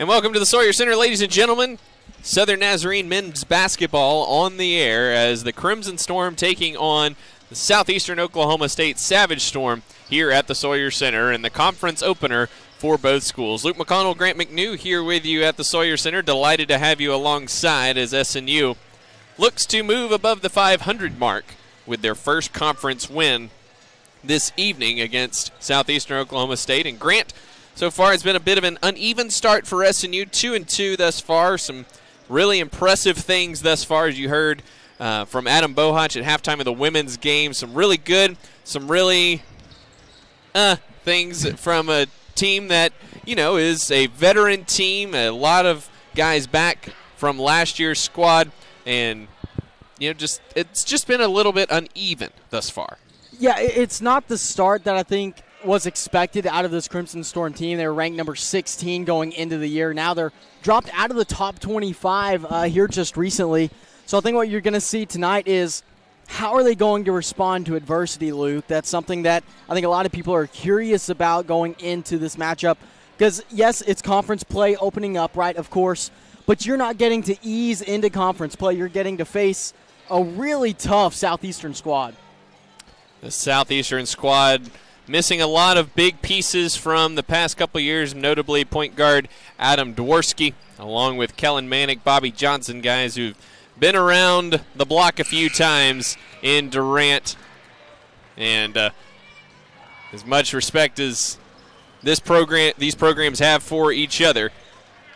And welcome to the Sawyer Center, ladies and gentlemen. Southern Nazarene men's basketball on the air as the Crimson Storm taking on the Southeastern Oklahoma State Savage Storm here at the Sawyer Center in the conference opener for both schools. Luke McConnell, Grant McNew here with you at the Sawyer Center. Delighted to have you alongside as SNU looks to move above the 500 mark with their first conference win this evening against Southeastern Oklahoma State. And Grant so far it's been a bit of an uneven start for SNU, two and two thus far. Some really impressive things thus far, as you heard uh, from Adam Bohach at halftime of the women's game. Some really good, some really uh, things from a team that you know is a veteran team. A lot of guys back from last year's squad, and you know, just it's just been a little bit uneven thus far. Yeah, it's not the start that I think was expected out of this Crimson Storm team. They were ranked number 16 going into the year. Now they're dropped out of the top 25 uh, here just recently. So I think what you're going to see tonight is how are they going to respond to adversity, Luke? That's something that I think a lot of people are curious about going into this matchup. Because, yes, it's conference play opening up, right, of course, but you're not getting to ease into conference play. You're getting to face a really tough Southeastern squad. The Southeastern squad missing a lot of big pieces from the past couple years, notably point guard Adam Dworsky, along with Kellen Manick, Bobby Johnson, guys who've been around the block a few times in Durant. And uh, as much respect as this program, these programs have for each other,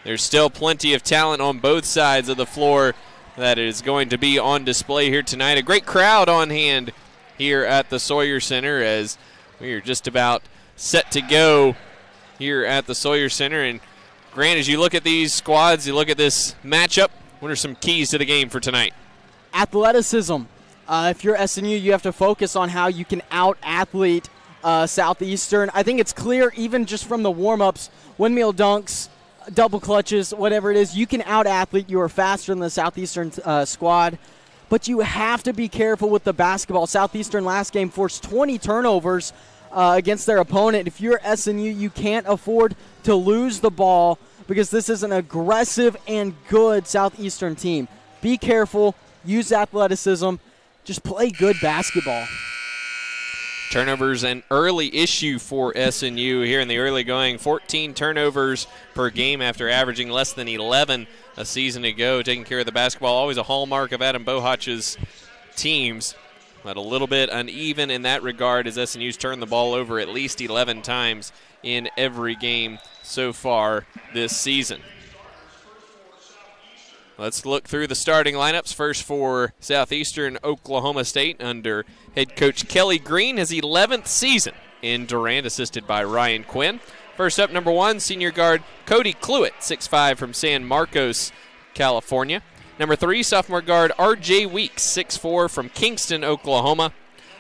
there's still plenty of talent on both sides of the floor that is going to be on display here tonight. A great crowd on hand here at the Sawyer Center as we are just about set to go here at the Sawyer Center. And Grant, as you look at these squads, you look at this matchup, what are some keys to the game for tonight? Athleticism. Uh, if you're SNU, you have to focus on how you can out athlete uh, Southeastern. I think it's clear, even just from the warm ups, windmill dunks, double clutches, whatever it is, you can out athlete. You are faster than the Southeastern uh, squad. But you have to be careful with the basketball. Southeastern last game forced 20 turnovers uh, against their opponent. If you're SNU, you can't afford to lose the ball because this is an aggressive and good Southeastern team. Be careful, use athleticism, just play good basketball. Turnovers an early issue for SNU here in the early going. 14 turnovers per game after averaging less than 11 a season ago. Taking care of the basketball, always a hallmark of Adam Bohach's teams. But a little bit uneven in that regard as SNU's turned the ball over at least 11 times in every game so far this season. Let's look through the starting lineups. First for Southeastern Oklahoma State under head coach Kelly Green, his 11th season in Durant, assisted by Ryan Quinn. First up, number one, senior guard Cody Cluett, 6'5 from San Marcos, California. Number three, sophomore guard R.J. Weeks, 6'4 from Kingston, Oklahoma.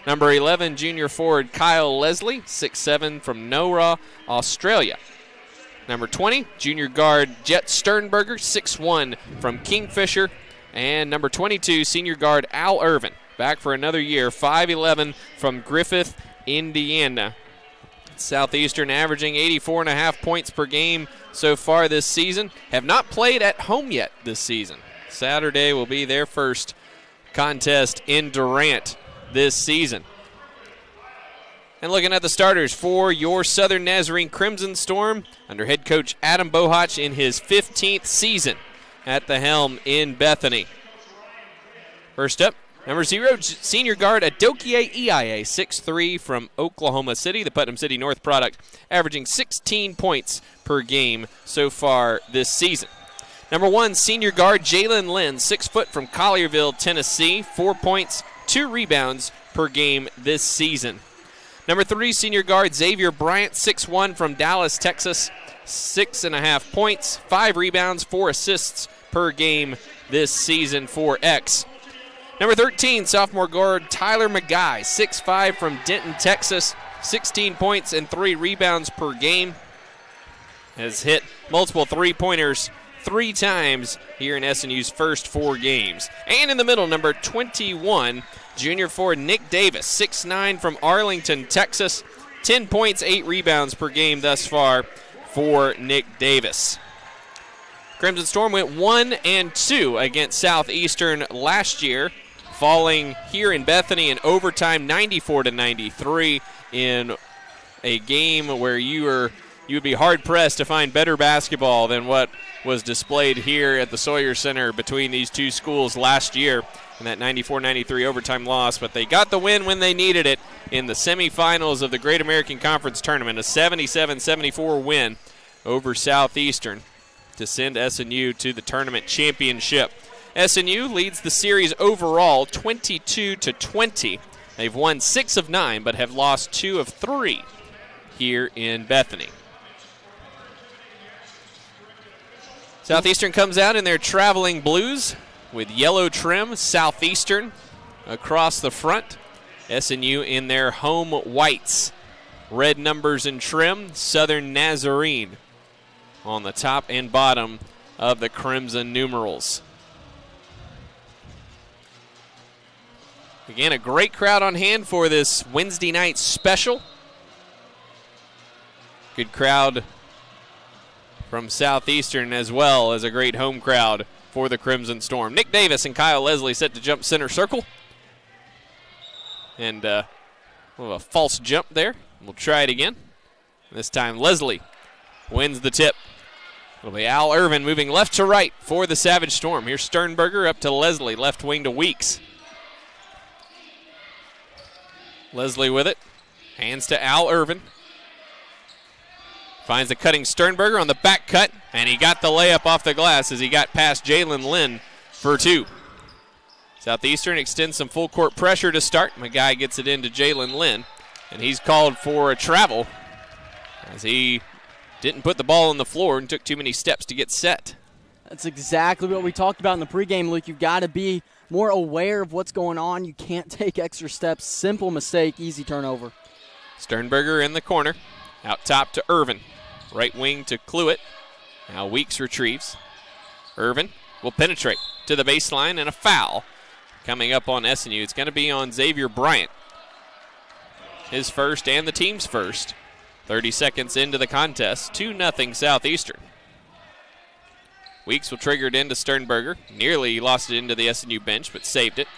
Number 11, junior forward Kyle Leslie, 6'7 from Nowra, Australia. Number 20, junior guard Jet Sternberger, 6'1 from Kingfisher. And number 22, senior guard Al Irvin, back for another year, 5'11 from Griffith, Indiana. Southeastern averaging 84 and a half points per game so far this season. Have not played at home yet this season. Saturday will be their first contest in Durant this season. And looking at the starters for your Southern Nazarene Crimson Storm under head coach Adam Bohach in his 15th season at the helm in Bethany. First up, number zero, senior guard Adokie EIA, 6'3 from Oklahoma City, the Putnam City North product, averaging 16 points per game so far this season. Number one, senior guard Jalen Lynn, six foot from Collierville, Tennessee, four points, two rebounds per game this season. Number three, senior guard Xavier Bryant, 6'1 from Dallas, Texas, six and a half points, five rebounds, four assists per game this season for X. Number 13, sophomore guard Tyler McGuy, 6'5 from Denton, Texas, 16 points and three rebounds per game. Has hit multiple three pointers three times here in SNU's first four games. And in the middle, number 21, junior forward Nick Davis, 6'9 from Arlington, Texas. 10 points, 8 rebounds per game thus far for Nick Davis. Crimson Storm went 1 and 2 against Southeastern last year, falling here in Bethany in overtime 94 to 93 in a game where you were you would be hard pressed to find better basketball than what was displayed here at the Sawyer Center between these two schools last year in that 94-93 overtime loss, but they got the win when they needed it in the semifinals of the Great American Conference Tournament, a 77-74 win over Southeastern to send SNU to the tournament championship. SNU leads the series overall 22 to 20. They've won 6 of 9 but have lost 2 of 3 here in Bethany. Southeastern comes out in their traveling blues with yellow trim, Southeastern across the front. SNU in their home whites. Red numbers and trim, Southern Nazarene on the top and bottom of the crimson numerals. Again, a great crowd on hand for this Wednesday night special. Good crowd from Southeastern as well as a great home crowd for the Crimson Storm. Nick Davis and Kyle Leslie set to jump center circle. And uh, a false jump there. We'll try it again. This time Leslie wins the tip. It'll be Al Irvin moving left to right for the Savage Storm. Here's Sternberger up to Leslie, left wing to Weeks. Leslie with it. Hands to Al Irvin. Finds the cutting Sternberger on the back cut, and he got the layup off the glass as he got past Jalen Lynn for two. Southeastern extends some full court pressure to start. McGuy gets it into Jalen Lynn, and he's called for a travel as he didn't put the ball on the floor and took too many steps to get set. That's exactly what we talked about in the pregame, Luke. You've got to be more aware of what's going on. You can't take extra steps. Simple mistake, easy turnover. Sternberger in the corner. Out top to Irvin. Right wing to Cluett. Now Weeks retrieves. Irvin will penetrate to the baseline and a foul coming up on SNU. It's going to be on Xavier Bryant. His first and the team's first. 30 seconds into the contest. 2 0 Southeastern. Weeks will trigger it into Sternberger. Nearly lost it into the SNU bench, but saved it.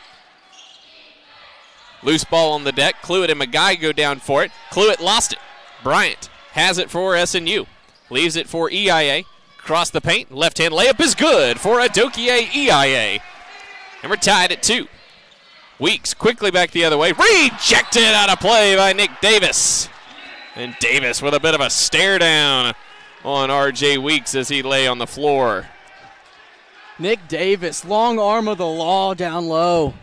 Loose ball on the deck. Cluett and McGuy go down for it. Cluett lost it. Bryant has it for SNU. Leaves it for EIA. Across the paint. Left hand layup is good for Adokie EIA. And we're tied at two. Weeks quickly back the other way. Rejected out of play by Nick Davis. And Davis with a bit of a stare down on RJ Weeks as he lay on the floor. Nick Davis, long arm of the law down low.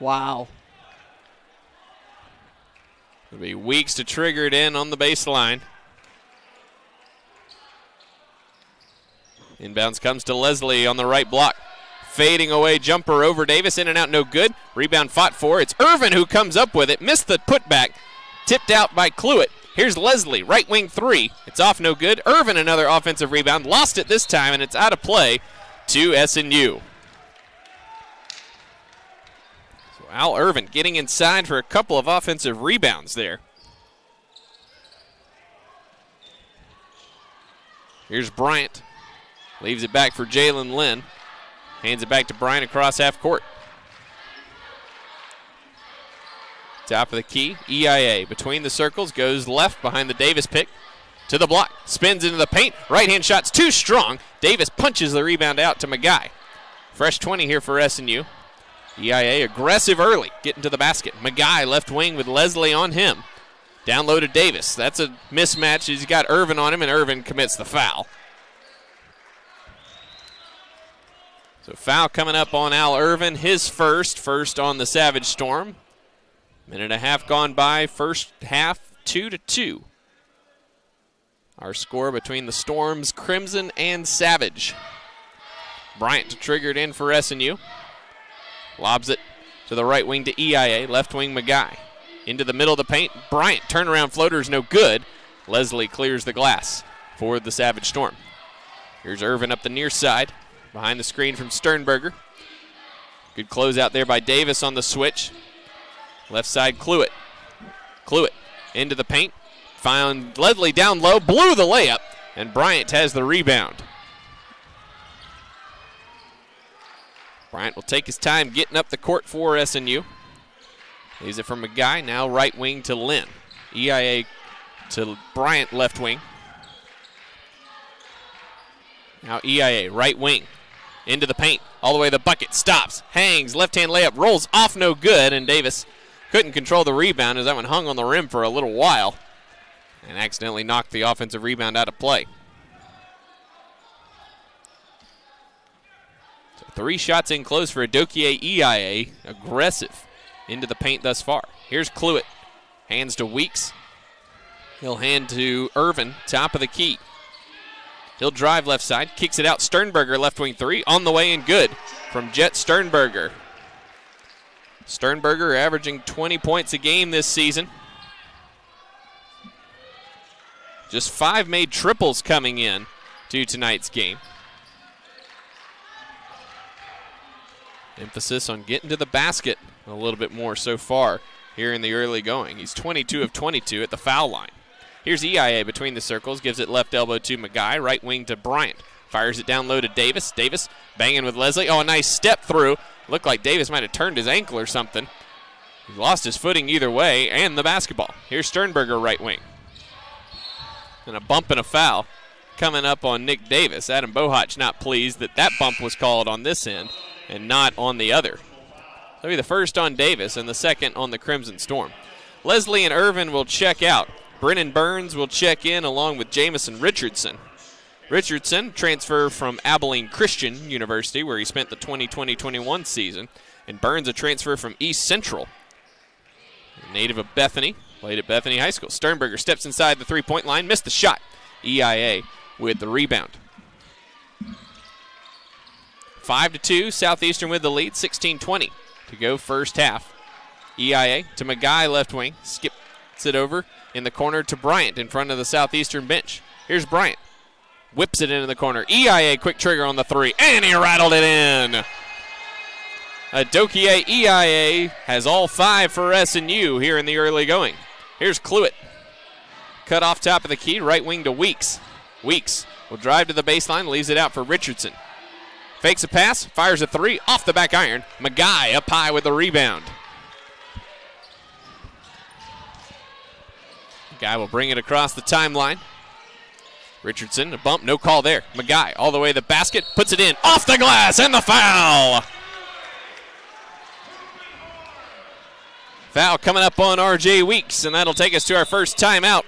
Wow. It'll be Weeks to trigger it in on the baseline. Inbounds comes to Leslie on the right block. Fading away jumper over Davis, in and out, no good. Rebound fought for. It's Irvin who comes up with it. Missed the putback. Tipped out by Cluett. Here's Leslie, right wing three. It's off, no good. Irvin, another offensive rebound. Lost it this time, and it's out of play to SNU. Al Irvin getting inside for a couple of offensive rebounds there. Here's Bryant. Leaves it back for Jalen Lynn. Hands it back to Bryant across half court. Top of the key, EIA between the circles, goes left behind the Davis pick to the block, spins into the paint. Right hand shot's too strong. Davis punches the rebound out to McGuy. Fresh 20 here for SNU. EIA aggressive early, getting to the basket. McGuy left wing with Leslie on him. Down low to Davis. That's a mismatch. He's got Irvin on him, and Irvin commits the foul. So foul coming up on Al Irvin, his first, first on the Savage Storm. Minute and a half gone by, first half two to two. Our score between the Storms, Crimson, and Savage. Bryant to trigger it in for SNU. Lobs it to the right wing to EIA, left wing McGuy. Into the middle of the paint. Bryant, turnaround floater is no good. Leslie clears the glass for the Savage Storm. Here's Irvin up the near side, behind the screen from Sternberger. Good closeout there by Davis on the switch. Left side, Cluett. Cluett into the paint. found Leslie down low, blew the layup, and Bryant has the rebound. Bryant will take his time getting up the court for SNU. Leaves it from McGuy, now right wing to Lynn. EIA to Bryant, left wing. Now EIA, right wing. Into the paint, all the way to the bucket, stops, hangs, left hand layup, rolls off no good, and Davis couldn't control the rebound as that one hung on the rim for a little while and accidentally knocked the offensive rebound out of play. Three shots in close for Adokie EIA. Aggressive into the paint thus far. Here's Cluett. Hands to Weeks. He'll hand to Irvin, top of the key. He'll drive left side, kicks it out. Sternberger, left wing three, on the way and good from Jet Sternberger. Sternberger averaging 20 points a game this season. Just five made triples coming in to tonight's game. Emphasis on getting to the basket a little bit more so far here in the early going. He's 22 of 22 at the foul line. Here's EIA between the circles, gives it left elbow to McGuy, right wing to Bryant. Fires it down low to Davis. Davis banging with Leslie. Oh, a nice step through. Looked like Davis might have turned his ankle or something. He lost his footing either way, and the basketball. Here's Sternberger, right wing. And a bump and a foul coming up on Nick Davis. Adam Bohach not pleased that that bump was called on this end and not on the other. That'll be the first on Davis and the second on the Crimson Storm. Leslie and Irvin will check out. Brennan Burns will check in along with Jamison Richardson. Richardson transfer from Abilene Christian University, where he spent the 2020-21 season, and Burns a transfer from East Central. Native of Bethany, played at Bethany High School. Sternberger steps inside the three-point line, missed the shot. EIA with the rebound. Five to two, Southeastern with the lead, 16-20 to go first half. EIA to McGuy left wing, skips it over in the corner to Bryant in front of the Southeastern bench. Here's Bryant whips it into the corner. EIA quick trigger on the three, and he rattled it in. Adokie EIA has all five for SNU here in the early going. Here's Cluett. Cut off top of the key, right wing to Weeks. Weeks will drive to the baseline, leaves it out for Richardson. Fakes a pass, fires a three, off the back iron. McGuy up high with the rebound. Guy will bring it across the timeline. Richardson, a bump, no call there. McGuy all the way to the basket, puts it in, off the glass, and the foul. Foul coming up on RJ Weeks, and that'll take us to our first timeout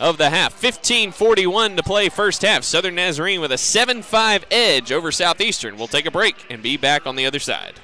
of the half. 15:41 to play first half. Southern Nazarene with a 7-5 edge over Southeastern. We'll take a break and be back on the other side.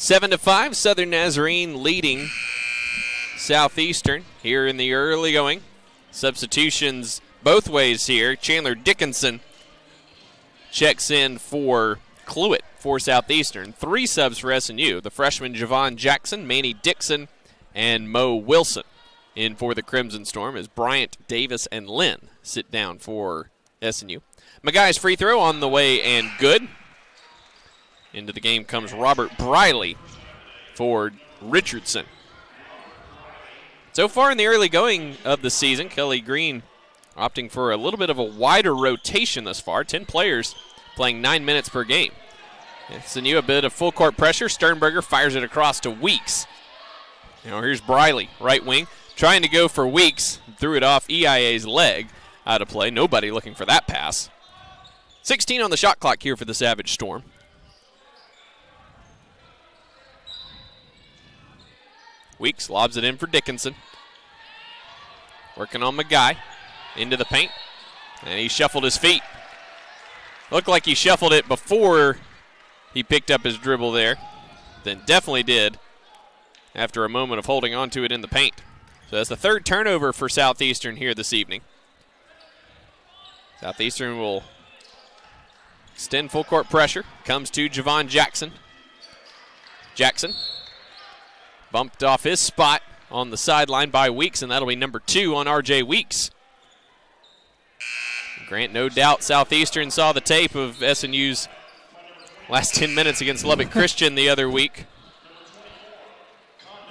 Seven to five, Southern Nazarene leading Southeastern here in the early going. Substitutions both ways here. Chandler Dickinson checks in for Cluett for Southeastern. Three subs for SNU. The freshman Javon Jackson, Manny Dixon, and Mo Wilson in for the Crimson Storm as Bryant, Davis, and Lynn sit down for SNU. McGuy's free throw on the way and good. Into the game comes Robert Briley for Richardson. So far in the early going of the season, Kelly Green opting for a little bit of a wider rotation thus far. 10 players playing nine minutes per game. SNU a bit of full court pressure. Sternberger fires it across to Weeks. Now here's Briley, right wing, trying to go for Weeks. Threw it off EIA's leg out of play. Nobody looking for that pass. 16 on the shot clock here for the Savage Storm. Weeks lobs it in for Dickinson. Working on McGuy. Into the paint. And he shuffled his feet. Looked like he shuffled it before he picked up his dribble there. Then definitely did after a moment of holding on to it in the paint. So that's the third turnover for Southeastern here this evening. Southeastern will extend full court pressure. Comes to Javon Jackson. Jackson bumped off his spot on the sideline by Weeks, and that'll be number two on RJ Weeks. Grant, no doubt, Southeastern saw the tape of SNU's last 10 minutes against Lubbock Christian the other week.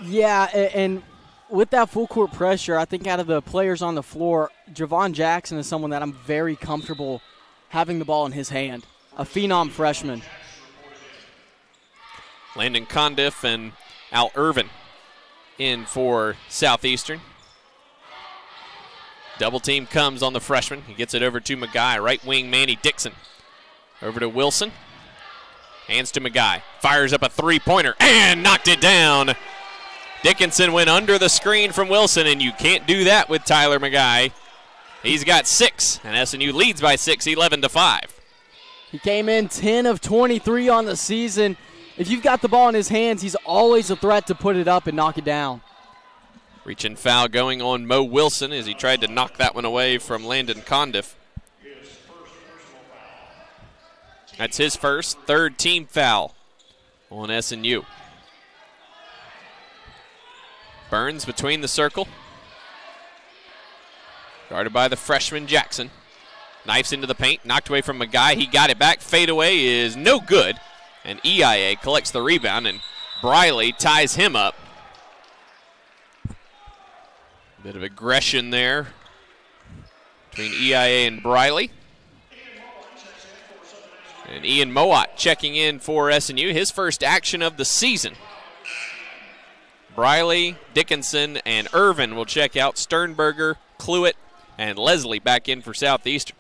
Yeah, and with that full court pressure, I think out of the players on the floor, Javon Jackson is someone that I'm very comfortable having the ball in his hand. A phenom freshman. Landon Condiff and Al Irvin in for Southeastern. Double team comes on the freshman. He gets it over to McGuy. Right wing Manny Dixon. Over to Wilson. Hands to McGuy. Fires up a three pointer and knocked it down. Dickinson went under the screen from Wilson, and you can't do that with Tyler McGuy. He's got six, and SNU leads by six, 11 to 5. He came in 10 of 23 on the season. If you've got the ball in his hands, he's always a threat to put it up and knock it down. Reaching foul going on Mo Wilson as he tried to knock that one away from Landon Condiff. That's his first, third team foul on SNU. Burns between the circle. Guarded by the freshman Jackson. Knifes into the paint, knocked away from McGuy. He got it back. Fade away is no good. And EIA collects the rebound, and Briley ties him up. Bit of aggression there between EIA and Briley. And Ian Mowat checking in for SNU, his first action of the season. Briley, Dickinson, and Irvin will check out. Sternberger, Cluett, and Leslie back in for Southeastern.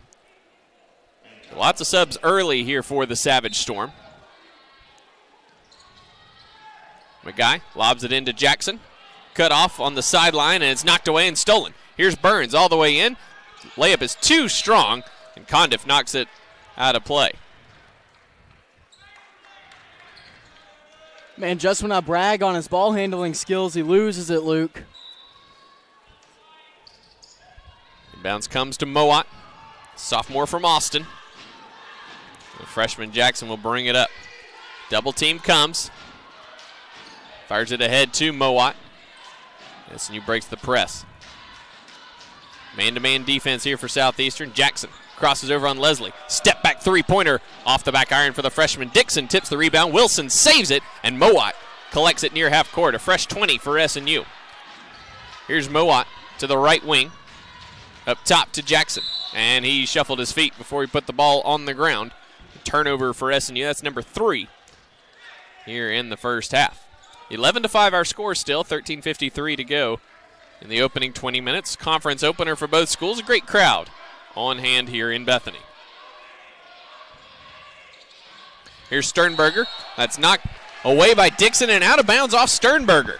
Lots of subs early here for the Savage Storm. McGuy lobs it into Jackson. Cut off on the sideline, and it's knocked away and stolen. Here's Burns all the way in. Layup is too strong, and Condiff knocks it out of play. Man, just when I brag on his ball handling skills, he loses it, Luke. Inbounds comes to Mowat, sophomore from Austin. The freshman Jackson will bring it up. Double team comes. Fires it ahead to Mowat. SNU breaks the press. Man to man defense here for Southeastern. Jackson crosses over on Leslie. Step back three pointer off the back iron for the freshman. Dixon tips the rebound. Wilson saves it, and Mowat collects it near half court. A fresh 20 for SNU. Here's Mowat to the right wing. Up top to Jackson. And he shuffled his feet before he put the ball on the ground. Turnover for SNU. That's number three here in the first half. 11 to 5 our score still, 13:53 to go in the opening 20 minutes. Conference opener for both schools. A great crowd on hand here in Bethany. Here's Sternberger. That's knocked away by Dixon and out of bounds off Sternberger.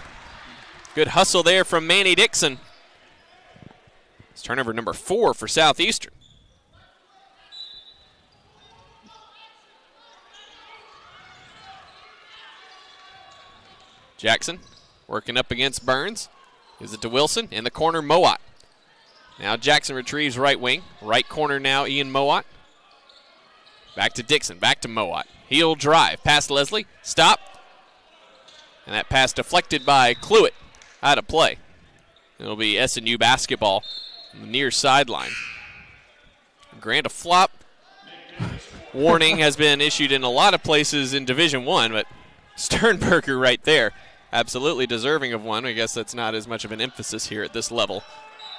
Good hustle there from Manny Dixon. It's turnover number four for Southeastern. Jackson working up against Burns. Gives it to Wilson. In the corner, Mowat. Now Jackson retrieves right wing. Right corner now, Ian Mowat. Back to Dixon. Back to Mowat. He'll drive. Past Leslie. Stop. And that pass deflected by Cluett. Out of play. It'll be SNU basketball near sideline. Grant a flop. Warning has been issued in a lot of places in Division One, but Sternberger right there absolutely deserving of one. I guess that's not as much of an emphasis here at this level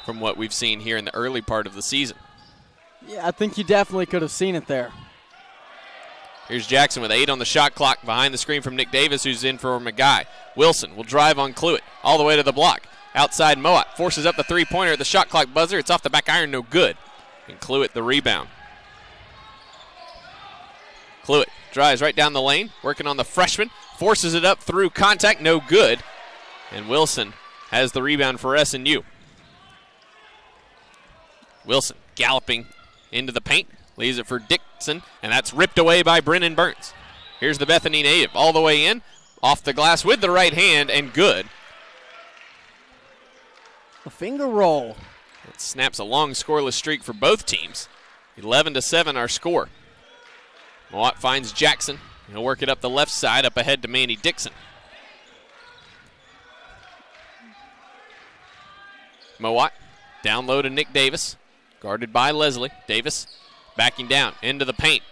from what we've seen here in the early part of the season. Yeah, I think you definitely could have seen it there. Here's Jackson with eight on the shot clock behind the screen from Nick Davis, who's in for McGuy. Wilson will drive on Cluett all the way to the block. Outside Mowat forces up the three pointer at the shot clock buzzer. It's off the back iron, no good. And Cluett the rebound. Cluett drives right down the lane, working on the freshman, forces it up through contact, no good. And Wilson has the rebound for SNU. Wilson galloping into the paint, leaves it for Dixon, and that's ripped away by Brennan Burns. Here's the Bethany native all the way in, off the glass with the right hand, and good. A finger roll. It snaps a long scoreless streak for both teams. 11 to 7 our score. Mowat finds Jackson. He'll work it up the left side, up ahead to Manny Dixon. Mowat down low to Nick Davis, guarded by Leslie. Davis backing down into the paint.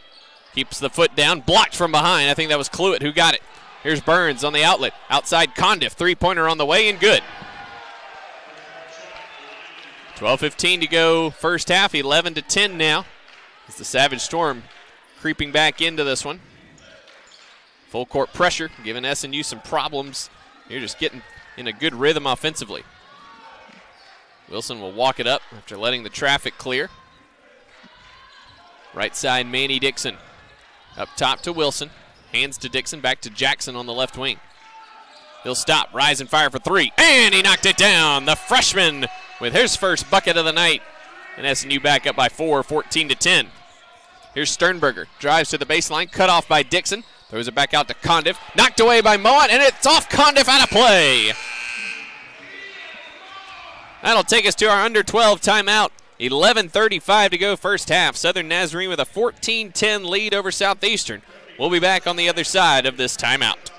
Keeps the foot down, blocked from behind. I think that was Cluett who got it. Here's Burns on the outlet. Outside Condiff, three pointer on the way and good. 12:15 to go, first half. 11 to 10 now. As the Savage Storm creeping back into this one. Full court pressure, giving SNU some problems. You're just getting in a good rhythm offensively. Wilson will walk it up after letting the traffic clear. Right side, Manny Dixon. Up top to Wilson. Hands to Dixon, back to Jackson on the left wing. He'll stop, rise and fire for three, and he knocked it down. The freshman with his first bucket of the night. And SNU back up by four, 14 to 10. Here's Sternberger, drives to the baseline, cut off by Dixon, throws it back out to Condiff, knocked away by Mowat, and it's off Condiff out of play. That'll take us to our under 12 timeout. 11.35 to go first half. Southern Nazarene with a 14 10 lead over Southeastern. We'll be back on the other side of this timeout.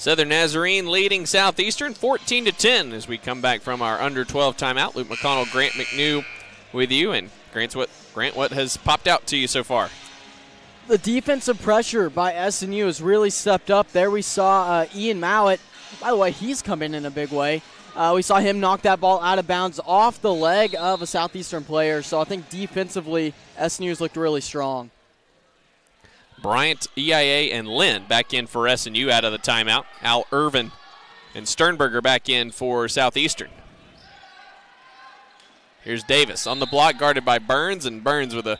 Southern Nazarene leading Southeastern 14 to 10 as we come back from our under 12 timeout. Luke McConnell, Grant McNew with you. And Grant's what Grant, what has popped out to you so far? The defensive pressure by SNU has really stepped up. There we saw uh, Ian Mallett. By the way, he's coming in a big way. Uh, we saw him knock that ball out of bounds off the leg of a Southeastern player. So I think defensively, SNU's looked really strong. Bryant, EIA, and Lynn back in for SNU out of the timeout. Al Irvin and Sternberger back in for Southeastern. Here's Davis on the block, guarded by Burns, and Burns with a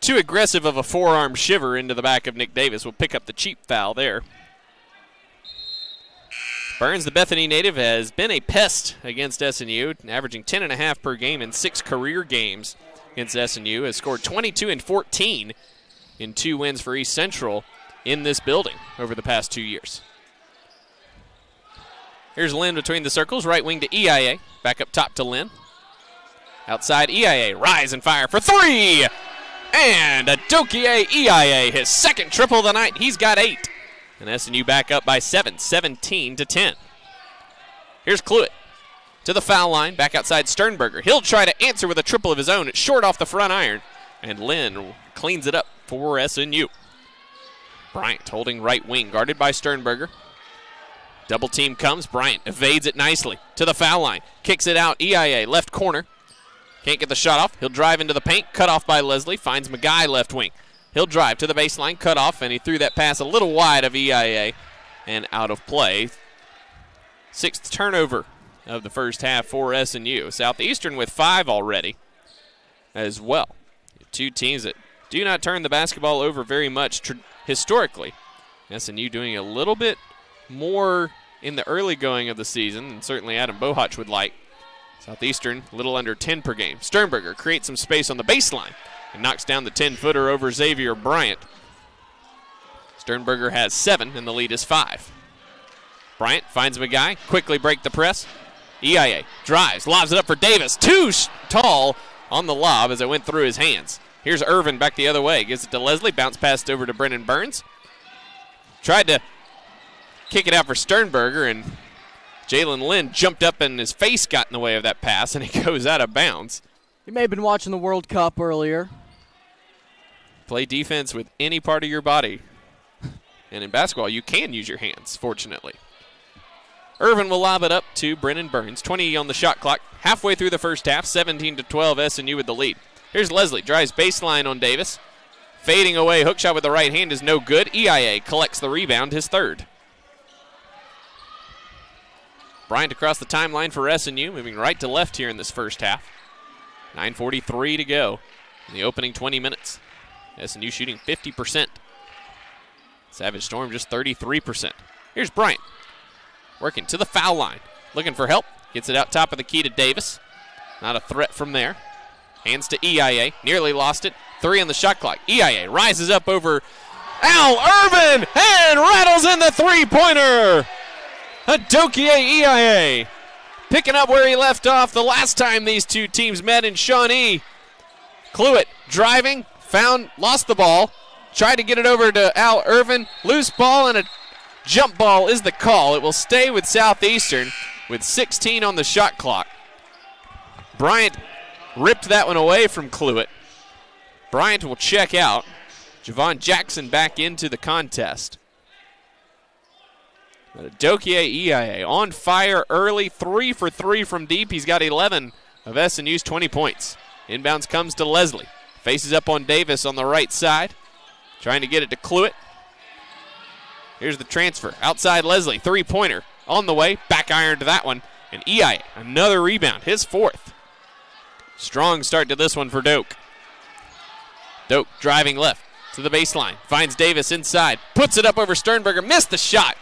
too aggressive of a forearm shiver into the back of Nick Davis will pick up the cheap foul there. Burns, the Bethany native, has been a pest against SNU, averaging 10.5 per game in six career games against SNU. Has scored 22 and 14 in two wins for East Central in this building over the past two years. Here's Lynn between the circles, right wing to EIA. Back up top to Lynn. Outside EIA, rise and fire for three! And Adokie EIA, his second triple of the night. He's got eight. And SNU back up by seven, 17 to 10. Here's Cluett to the foul line, back outside Sternberger. He'll try to answer with a triple of his own. It's short off the front iron. And Lynn cleans it up for SNU. Bryant holding right wing, guarded by Sternberger. Double team comes. Bryant evades it nicely to the foul line. Kicks it out. EIA left corner. Can't get the shot off. He'll drive into the paint. Cut off by Leslie. Finds McGuy left wing. He'll drive to the baseline, cut off, and he threw that pass a little wide of EIA and out of play. Sixth turnover of the first half for SNU. Southeastern with five already as well. Two teams that do not turn the basketball over very much tr- historically. SNU doing a little bit more in the early going of the season, and certainly Adam Bohach would like. Southeastern, a little under 10 per game. Sternberger creates some space on the baseline and knocks down the 10 footer over Xavier Bryant. Sternberger has seven, and the lead is five. Bryant finds McGuy, quickly break the press. EIA drives, lobs it up for Davis. Too sh- tall on the lob as it went through his hands. Here's Irvin back the other way. Gives it to Leslie. Bounce passed over to Brennan Burns. Tried to kick it out for Sternberger, and Jalen Lynn jumped up and his face got in the way of that pass, and it goes out of bounds. You may have been watching the World Cup earlier. Play defense with any part of your body. And in basketball, you can use your hands, fortunately. Irvin will lob it up to Brennan Burns. 20 on the shot clock. Halfway through the first half, 17 to 12, SNU with the lead. Here's Leslie, drives baseline on Davis. Fading away, hook shot with the right hand is no good. EIA collects the rebound, his third. Bryant across the timeline for SNU, moving right to left here in this first half. 9.43 to go in the opening 20 minutes. SNU shooting 50%. Savage Storm just 33%. Here's Bryant. Working to the foul line. Looking for help. Gets it out top of the key to Davis. Not a threat from there. Hands to EIA. Nearly lost it. Three on the shot clock. EIA rises up over Al Irvin and rattles in the three pointer. Adokie EIA picking up where he left off the last time these two teams met in Shawnee. Cluett driving, found, lost the ball, tried to get it over to Al Irvin. Loose ball and a jump ball is the call. It will stay with Southeastern with 16 on the shot clock. Bryant ripped that one away from Cluett. Bryant will check out. Javon Jackson back into the contest. But Dokie EIA on fire early, three for three from deep. He's got 11 of SNU's 20 points. Inbounds comes to Leslie. Faces up on Davis on the right side. Trying to get it to Cluett. Here's the transfer. Outside Leslie, three pointer on the way. Back iron to that one. And EIA, another rebound, his fourth. Strong start to this one for Doak. Doak driving left to the baseline. Finds Davis inside. Puts it up over Sternberger. Missed the shot.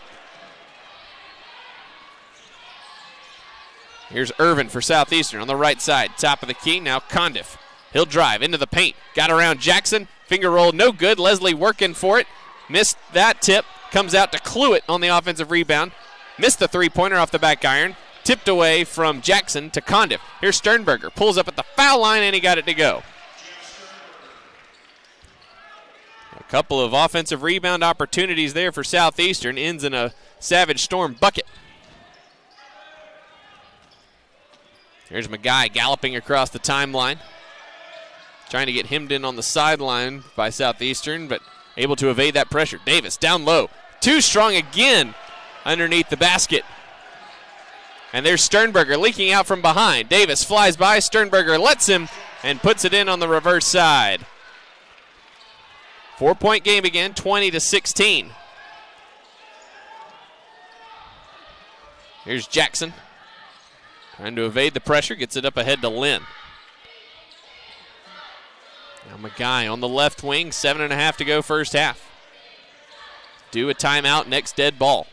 Here's Irvin for Southeastern on the right side. Top of the key. Now Condiff. He'll drive into the paint. Got around Jackson. Finger roll, no good. Leslie working for it. Missed that tip. Comes out to Cluett on the offensive rebound. Missed the three pointer off the back iron. Tipped away from Jackson to Condiff. Here's Sternberger. Pulls up at the foul line and he got it to go. A couple of offensive rebound opportunities there for Southeastern. Ends in a Savage Storm bucket. Here's McGuy galloping across the timeline. Trying to get hemmed in on the sideline by Southeastern, but able to evade that pressure. Davis down low. Too strong again underneath the basket. And there's Sternberger leaking out from behind. Davis flies by. Sternberger lets him and puts it in on the reverse side. Four point game again, 20 to 16. Here's Jackson. Trying to evade the pressure, gets it up ahead to Lynn. Now McGuy on the left wing, seven and a half to go first half. Do a timeout, next dead ball.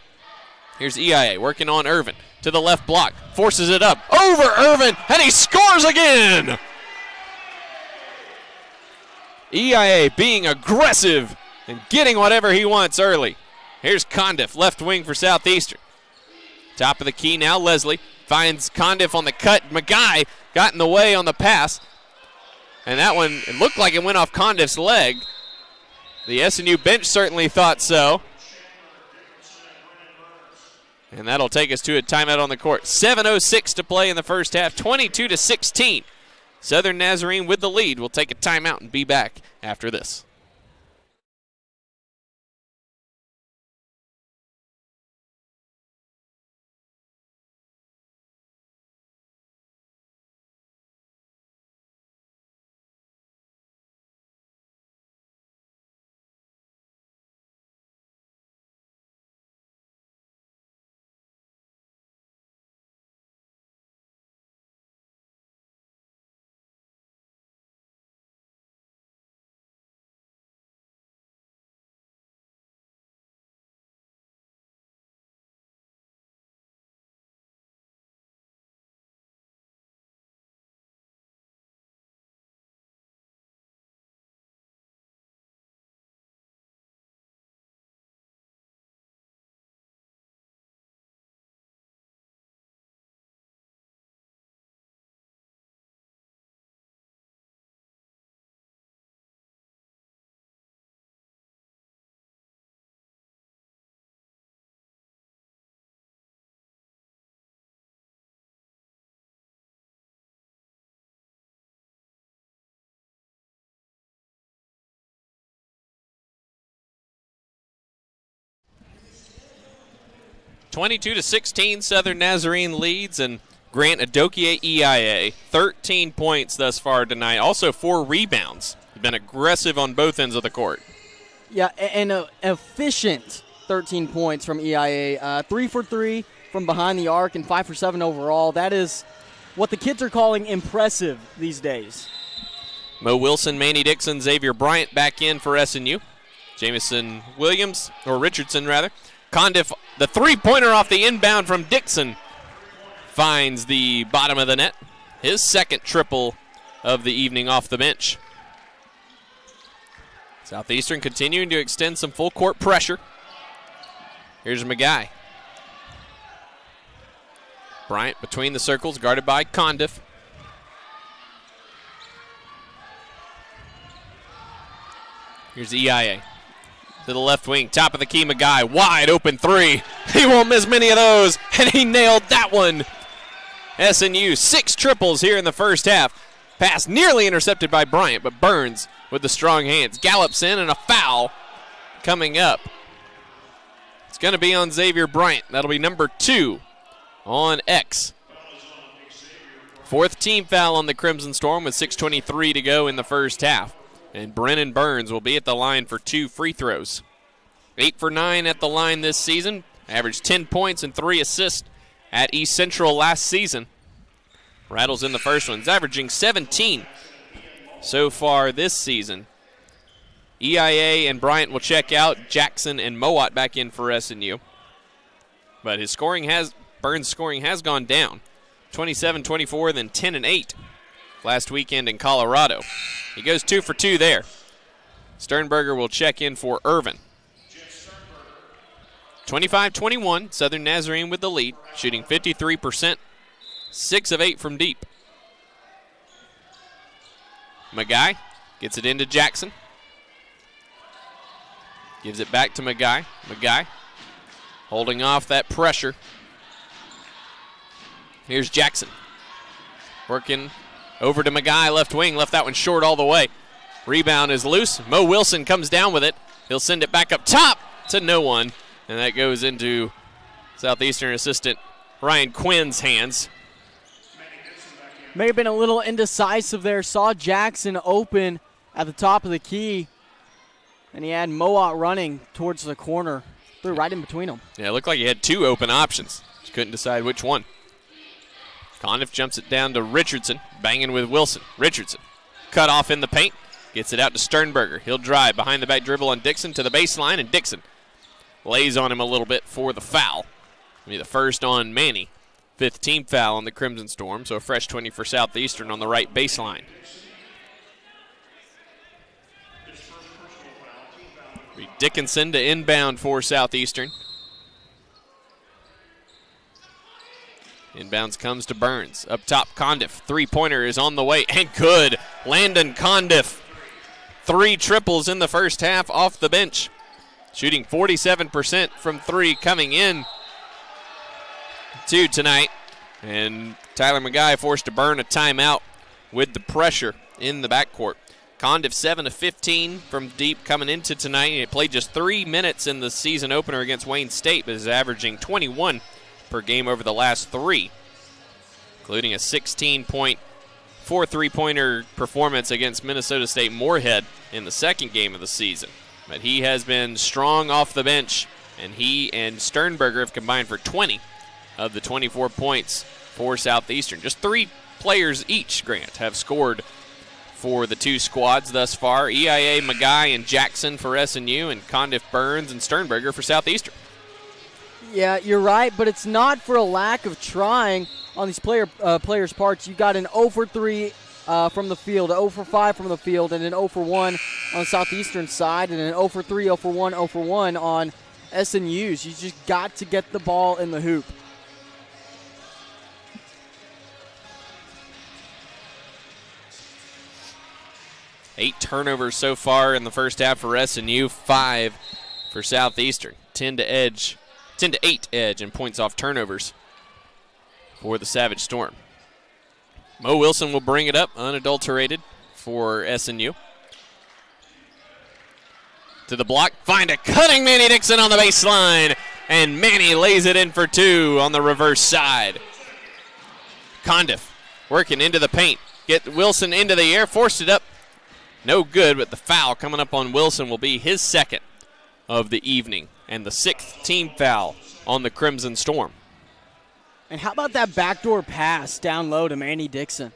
Here's EIA working on Irvin to the left block, forces it up over Irvin, and he scores again. EIA being aggressive and getting whatever he wants early. Here's Condiff, left wing for Southeastern. Top of the key now, Leslie finds Condiff on the cut. McGuy got in the way on the pass. And that one, it looked like it went off Condiff's leg. The SNU bench certainly thought so. And that'll take us to a timeout on the court. 7.06 to play in the first half, 22 to 16. Southern Nazarene with the lead. We'll take a timeout and be back after this. 22 to 16, Southern Nazarene leads, and Grant Adokie EIA 13 points thus far tonight. Also four rebounds. He's been aggressive on both ends of the court. Yeah, and an efficient 13 points from EIA. Uh, three for three from behind the arc and five for seven overall. That is what the kids are calling impressive these days. Mo Wilson, Manny Dixon, Xavier Bryant back in for SNU. Jamison Williams, or Richardson rather. Condiff, the three pointer off the inbound from Dixon, finds the bottom of the net. His second triple of the evening off the bench. Southeastern continuing to extend some full court pressure. Here's McGuy. Bryant between the circles, guarded by Condiff. Here's the EIA. To the left wing, top of the key, McGuy. Wide open three. He won't miss many of those, and he nailed that one. SNU, six triples here in the first half. Pass nearly intercepted by Bryant, but Burns with the strong hands. Gallops in, and a foul coming up. It's going to be on Xavier Bryant. That'll be number two on X. Fourth team foul on the Crimson Storm with 6.23 to go in the first half. And Brennan Burns will be at the line for two free throws. Eight for nine at the line this season. Averaged 10 points and three assists at East Central last season. Rattles in the first one. He's averaging 17 so far this season. EIA and Bryant will check out. Jackson and Mowat back in for SNU. But his scoring has, Burns' scoring has gone down. 27 24, then 10 and 8 last weekend in Colorado. He goes two for two there. Sternberger will check in for Irvin. 25 21, Southern Nazarene with the lead, shooting 53%, 6 of 8 from deep. McGuy gets it into Jackson. Gives it back to McGuy. McGuy holding off that pressure. Here's Jackson. Working over to McGuy, left wing, left that one short all the way. Rebound is loose. Mo Wilson comes down with it. He'll send it back up top to no one. And that goes into Southeastern assistant Ryan Quinn's hands. May have been a little indecisive there. Saw Jackson open at the top of the key. And he had Mowat running towards the corner. Threw right in between them. Yeah, it looked like he had two open options. Just couldn't decide which one. Condiff jumps it down to Richardson, banging with Wilson. Richardson cut off in the paint, gets it out to Sternberger. He'll drive behind the back dribble on Dixon to the baseline, and Dixon lays on him a little bit for the foul. Be the first on Manny. Fifth team foul on the Crimson Storm, so a fresh 20 for Southeastern on the right baseline. Dickinson to inbound for Southeastern. Inbounds comes to Burns. Up top, Condiff. Three pointer is on the way and good. Landon Condiff. Three triples in the first half off the bench. Shooting 47% from three coming in to tonight. And Tyler McGuy forced to burn a timeout with the pressure in the backcourt. Condiff 7 to 15 from deep coming into tonight. He played just three minutes in the season opener against Wayne State, but is averaging 21 per game over the last three, including a 16 point, four three pointer performance against Minnesota State Moorhead in the second game of the season. But he has been strong off the bench, and he and Sternberger have combined for 20 of the 24 points for Southeastern. Just three players each, Grant, have scored for the two squads thus far. EIA, McGuy, and Jackson for SNU, and Condiff Burns and Sternberger for Southeastern. Yeah, you're right, but it's not for a lack of trying on these player uh, players' parts. You got an 0 for 3 uh, from the field, 0 for 5 from the field, and an 0 for 1 on the southeastern side, and an 0 for 3, 0 for 1, 0 for 1 on SNU's. You just got to get the ball in the hoop. Eight turnovers so far in the first half for SNU, five for Southeastern. 10 to edge 10 to 8 edge and points off turnovers for the Savage Storm. Mo Wilson will bring it up unadulterated for SNU. To the block, find a cutting Manny Dixon on the baseline. and Manny lays it in for two on the reverse side. Condiff working into the paint. Get Wilson into the air, forced it up. No good, but the foul coming up on Wilson will be his second of the evening and the sixth team foul on the Crimson Storm. And how about that backdoor pass down low to Manny Dixon?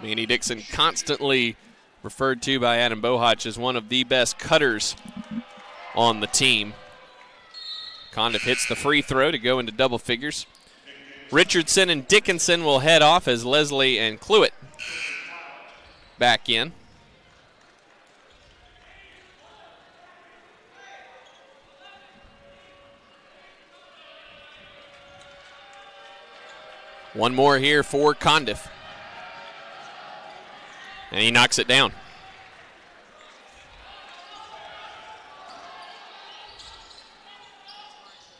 Manny Dixon constantly referred to by Adam Bohach as one of the best cutters on the team. Condiff hits the free throw to go into double figures. Richardson and Dickinson will head off as Leslie and Cluett back in. One more here for Condiff. And he knocks it down.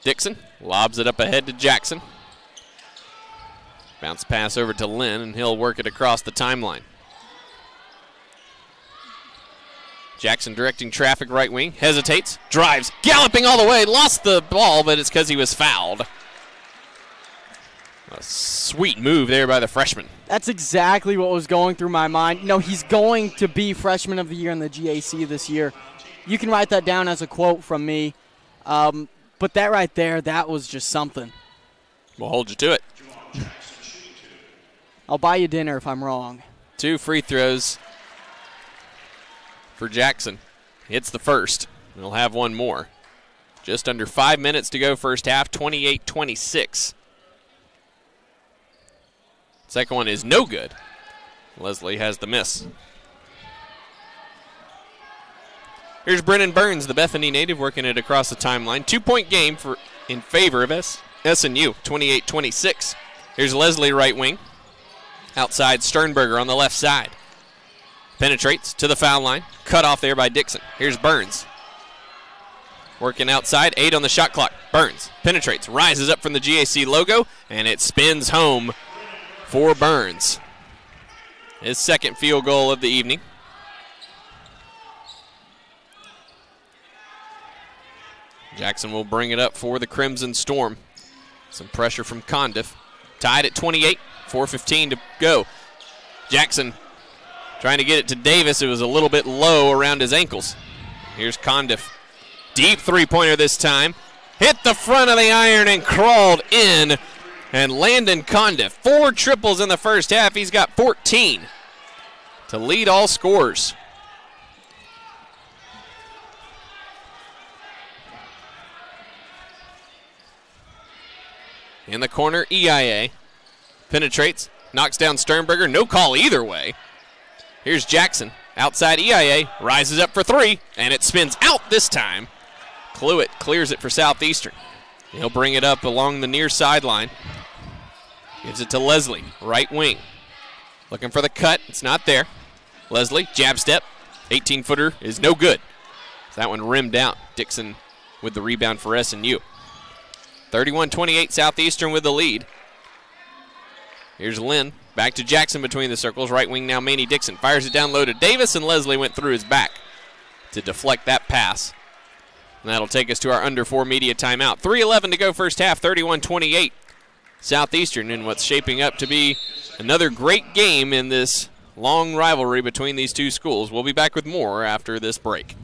Dixon lobs it up ahead to Jackson. Bounce pass over to Lynn, and he'll work it across the timeline. Jackson directing traffic right wing, hesitates, drives, galloping all the way, lost the ball, but it's because he was fouled. A sweet move there by the freshman. That's exactly what was going through my mind. No, he's going to be freshman of the year in the GAC this year. You can write that down as a quote from me. Um, but that right there, that was just something. We'll hold you to it. I'll buy you dinner if I'm wrong. Two free throws for Jackson. Hits the first. He'll have one more. Just under five minutes to go, first half, 28 26. Second one is no good. Leslie has the miss. Here's Brennan Burns, the Bethany native, working it across the timeline. Two point game for in favor of S- SNU, 28 26. Here's Leslie, right wing. Outside, Sternberger on the left side. Penetrates to the foul line. Cut off there by Dixon. Here's Burns. Working outside, eight on the shot clock. Burns penetrates, rises up from the GAC logo, and it spins home for Burns. His second field goal of the evening. Jackson will bring it up for the Crimson Storm. Some pressure from Condiff. Tied at 28, 4.15 to go. Jackson trying to get it to Davis. It was a little bit low around his ankles. Here's Condiff. Deep three pointer this time. Hit the front of the iron and crawled in. And Landon Condiff, four triples in the first half. He's got 14 to lead all scores. In the corner, EIA penetrates, knocks down Sternberger. No call either way. Here's Jackson. Outside EIA, rises up for three, and it spins out this time. Cluett clears it for Southeastern. He'll bring it up along the near sideline. Gives it to Leslie, right wing. Looking for the cut. It's not there. Leslie, jab step. 18 footer is no good. That one rimmed out. Dixon with the rebound for SNU. 31 28 Southeastern with the lead. Here's Lynn. Back to Jackson between the circles. Right wing now, Manny Dixon. Fires it down low to Davis, and Leslie went through his back to deflect that pass. And that'll take us to our under four media timeout. 3.11 to go first half, 31 28. Southeastern in what's shaping up to be another great game in this long rivalry between these two schools. We'll be back with more after this break.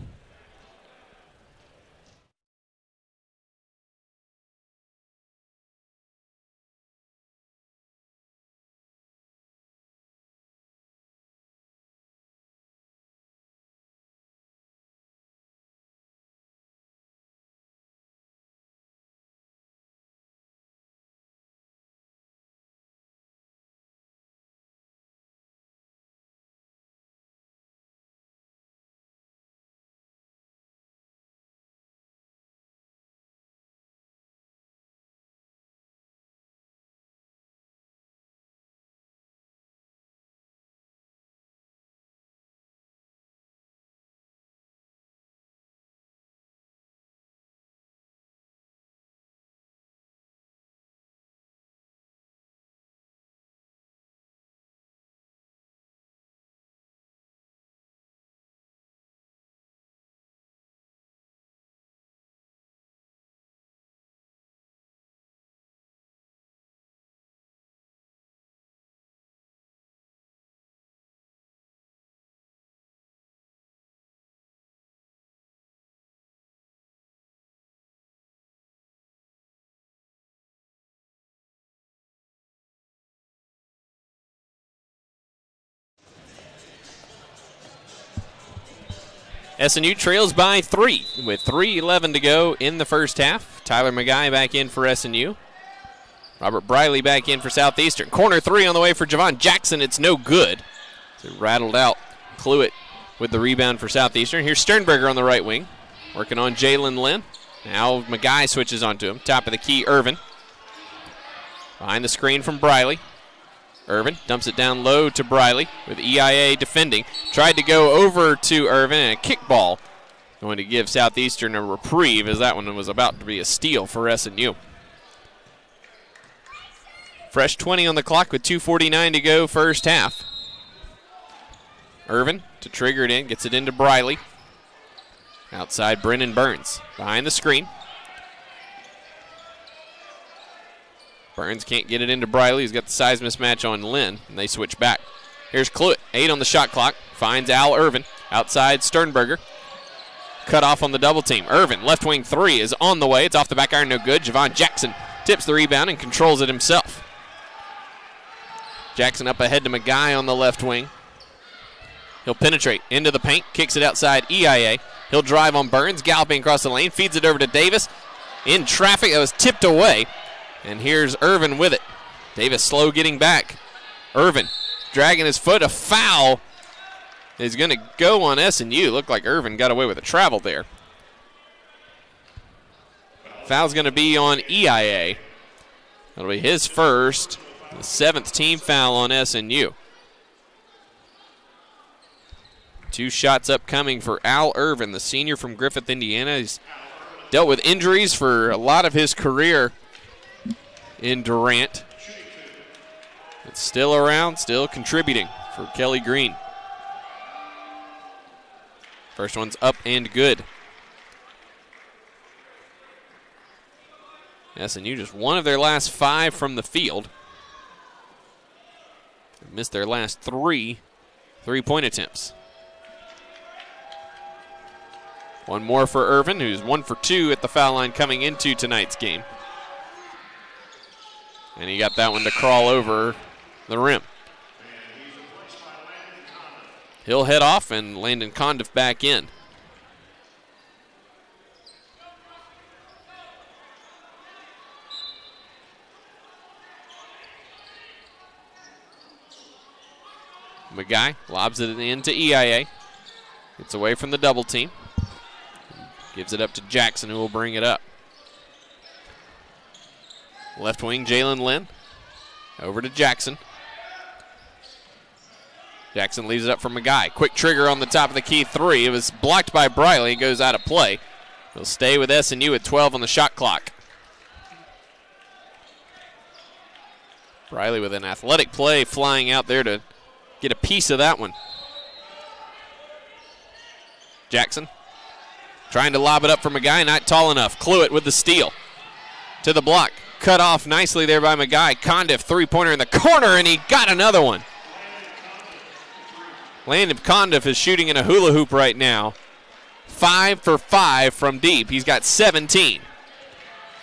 SNU trails by three with 3.11 to go in the first half. Tyler McGuy back in for SNU. Robert Briley back in for Southeastern. Corner three on the way for Javon Jackson. It's no good. So rattled out. Cluett with the rebound for Southeastern. Here's Sternberger on the right wing, working on Jalen Lynn. Now McGuy switches onto him. Top of the key, Irvin. Behind the screen from Briley. Irvin dumps it down low to Briley with EIA defending. Tried to go over to Irvin and a kickball going to give Southeastern a reprieve as that one was about to be a steal for SNU. Fresh 20 on the clock with 2.49 to go first half. Irvin to trigger it in, gets it into Briley. Outside Brennan Burns behind the screen. Burns can't get it into Briley. He's got the size mismatch on Lynn, and they switch back. Here's Cluett, eight on the shot clock. Finds Al Irvin outside Sternberger. Cut off on the double team. Irvin, left wing three, is on the way. It's off the back iron, no good. Javon Jackson tips the rebound and controls it himself. Jackson up ahead to McGuy on the left wing. He'll penetrate into the paint, kicks it outside EIA. He'll drive on Burns, galloping across the lane, feeds it over to Davis. In traffic, that was tipped away. And here's Irvin with it. Davis slow getting back. Irvin dragging his foot. A foul is going to go on SNU. Looked like Irvin got away with a travel there. Foul's going to be on EIA. That'll be his first, the seventh team foul on SNU. Two shots upcoming for Al Irvin, the senior from Griffith, Indiana. He's dealt with injuries for a lot of his career in Durant. It's still around, still contributing for Kelly Green. First one's up and good. SNU just one of their last five from the field. Missed their last three three-point attempts. One more for Irvin, who's one for two at the foul line coming into tonight's game. And he got that one to crawl over the rim. He'll head off and Landon Condiff back in. McGuy lobs it into EIA. Gets away from the double team. Gives it up to Jackson, who will bring it up. Left wing, Jalen Lynn. Over to Jackson. Jackson leaves it up for McGuy. Quick trigger on the top of the key three. It was blocked by Briley. It goes out of play. He'll stay with SNU at 12 on the shot clock. Briley with an athletic play flying out there to get a piece of that one. Jackson trying to lob it up for McGuy, not tall enough. Cluett with the steal to the block. Cut off nicely there by McGuy. Condiff three pointer in the corner, and he got another one. Landon Condiff is shooting in a hula hoop right now. Five for five from deep. He's got 17.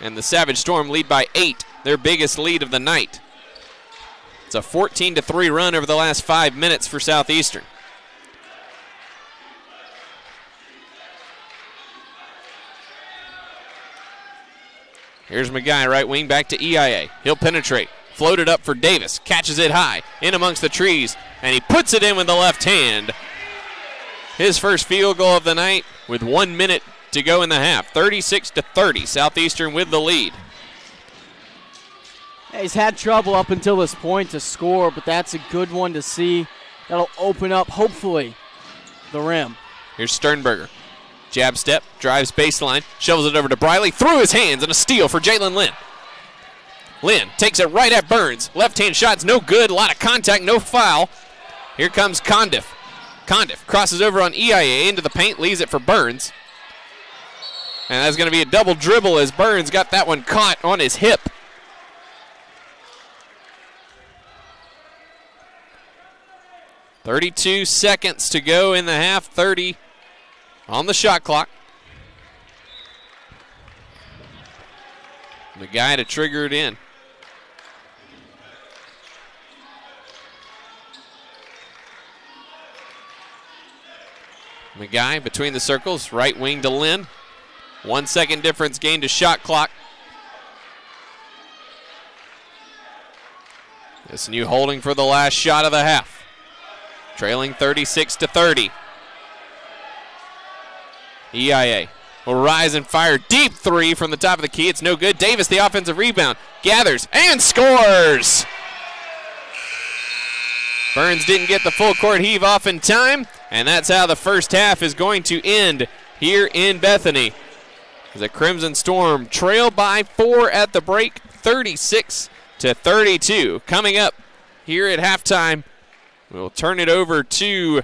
And the Savage Storm lead by eight, their biggest lead of the night. It's a 14 to 3 run over the last five minutes for Southeastern. Here's McGuy, right wing, back to EIA. He'll penetrate. Floated up for Davis. Catches it high, in amongst the trees, and he puts it in with the left hand. His first field goal of the night with one minute to go in the half. 36 to 30. Southeastern with the lead. He's had trouble up until this point to score, but that's a good one to see. That'll open up, hopefully, the rim. Here's Sternberger. Jab step, drives baseline, shovels it over to Briley, through his hands, and a steal for Jalen Lynn. Lynn takes it right at Burns. Left hand shot's no good, a lot of contact, no foul. Here comes Condiff. Condiff crosses over on EIA into the paint, leaves it for Burns. And that's going to be a double dribble as Burns got that one caught on his hip. Thirty-two seconds to go in the half. Thirty on the shot clock. The guy to trigger it in. McGuy between the circles, right wing to Lynn. One second difference gained to shot clock. SNU holding for the last shot of the half. Trailing 36 to 30. EIA will rise and fire deep three from the top of the key. It's no good. Davis, the offensive rebound, gathers and scores. Burns didn't get the full court heave off in time, and that's how the first half is going to end here in Bethany. The Crimson Storm trail by four at the break, 36 to 32. Coming up here at halftime, we'll turn it over to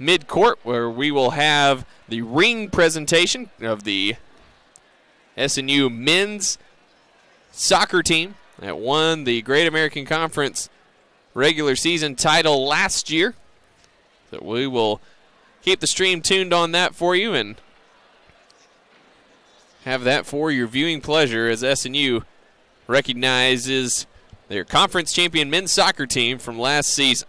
midcourt where we will have the ring presentation of the SNU men's soccer team that won the Great American Conference regular season title last year. So we will keep the stream tuned on that for you and have that for your viewing pleasure as SNU recognizes their conference champion men's soccer team from last season.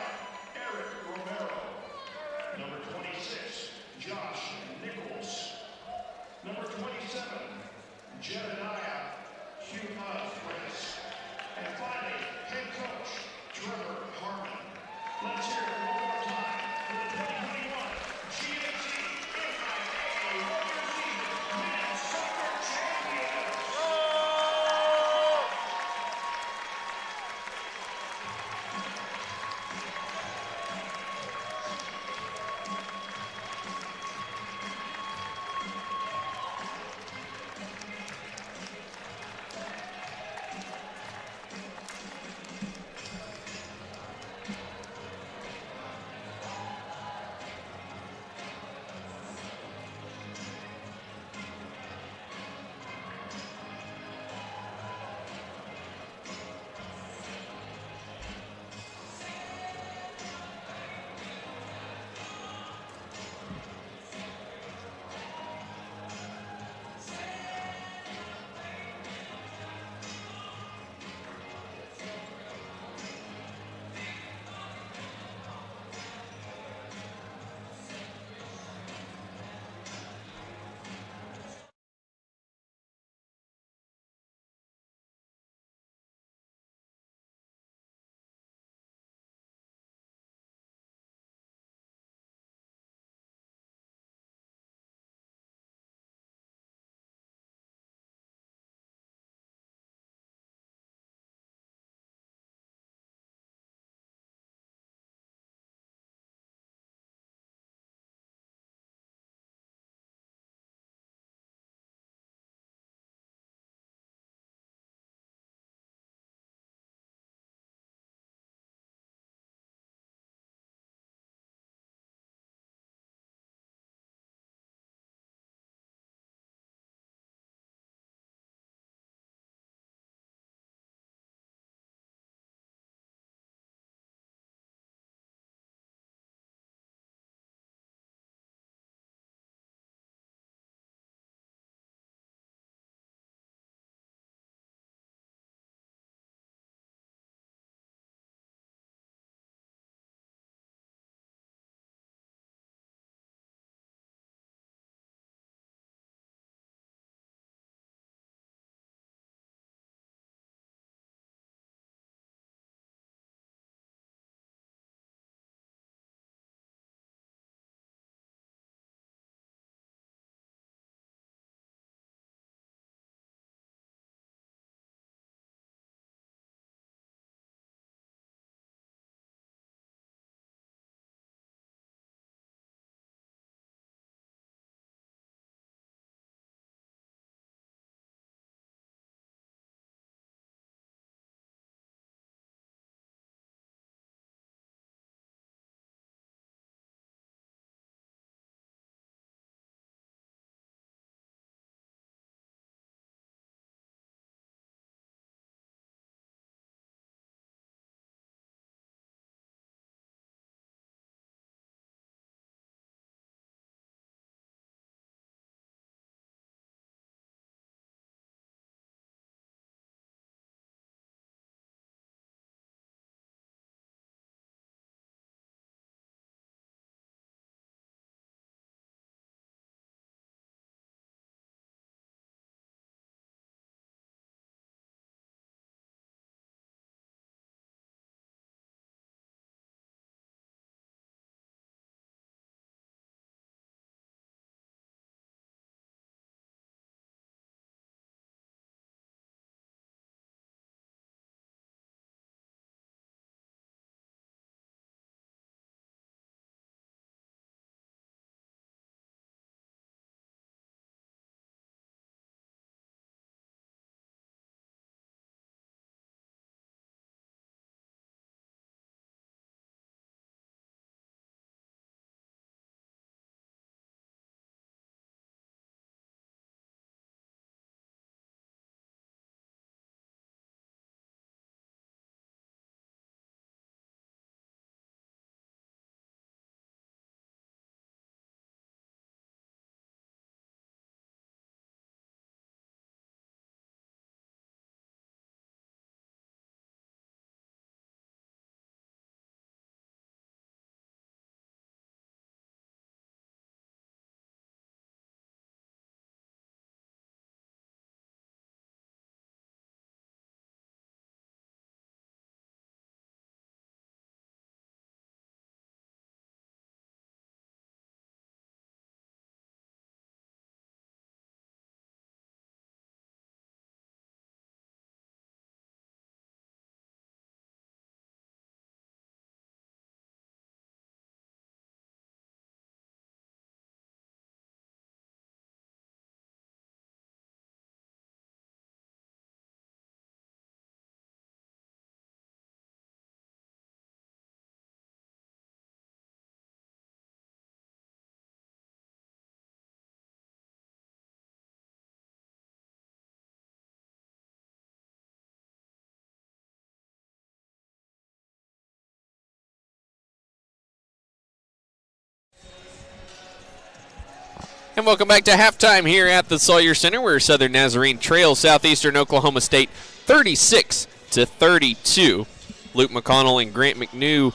And welcome back to halftime here at the Sawyer Center, where Southern Nazarene trails Southeastern Oklahoma State 36 to 32. Luke McConnell and Grant McNew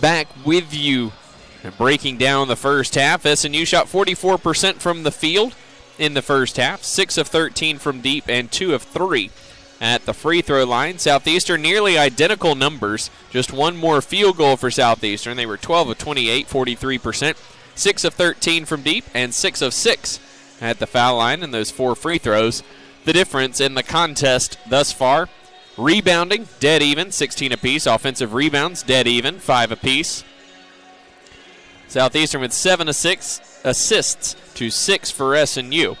back with you, breaking down the first half. SNU shot 44% from the field in the first half, six of 13 from deep, and two of three at the free throw line. Southeastern nearly identical numbers, just one more field goal for Southeastern. They were 12 of 28, 43%. 6 of 13 from deep, and 6 of 6 at the foul line in those four free throws. The difference in the contest thus far rebounding, dead even, 16 apiece. Offensive rebounds, dead even, 5 apiece. Southeastern with 7 of 6 assists to 6 for SNU.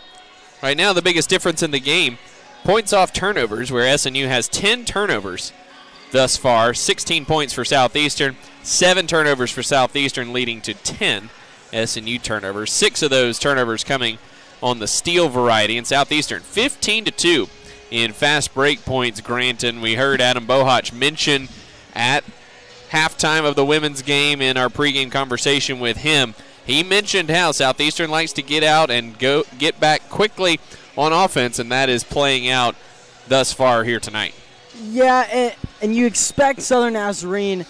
Right now, the biggest difference in the game points off turnovers, where SNU has 10 turnovers thus far, 16 points for Southeastern, 7 turnovers for Southeastern, leading to 10 SNU turnovers. Six of those turnovers coming on the steal variety in Southeastern. 15 to 2 in fast break points, Granton. We heard Adam Bohach mention at halftime of the women's game in our pregame conversation with him. He mentioned how Southeastern likes to get out and go get back quickly on offense, and that is playing out thus far here tonight. Yeah, and, and you expect Southern Nazarene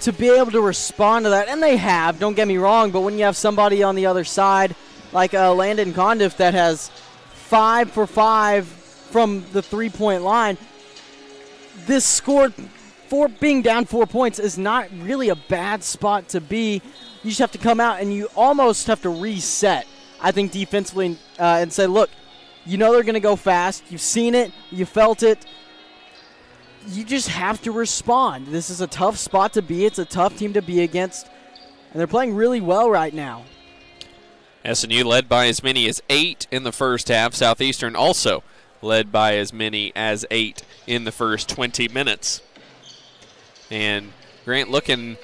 to be able to respond to that, and they have. Don't get me wrong, but when you have somebody on the other side like uh, Landon Condiff that has five for five from the three-point line, this score, for being down four points, is not really a bad spot to be. You just have to come out and you almost have to reset. I think defensively uh, and say, look, you know they're going to go fast. You've seen it. You felt it you just have to respond. This is a tough spot to be. It's a tough team to be against, and they're playing really well right now. SNU led by as many as eight in the first half. Southeastern also led by as many as eight in the first 20 minutes. And Grant looking,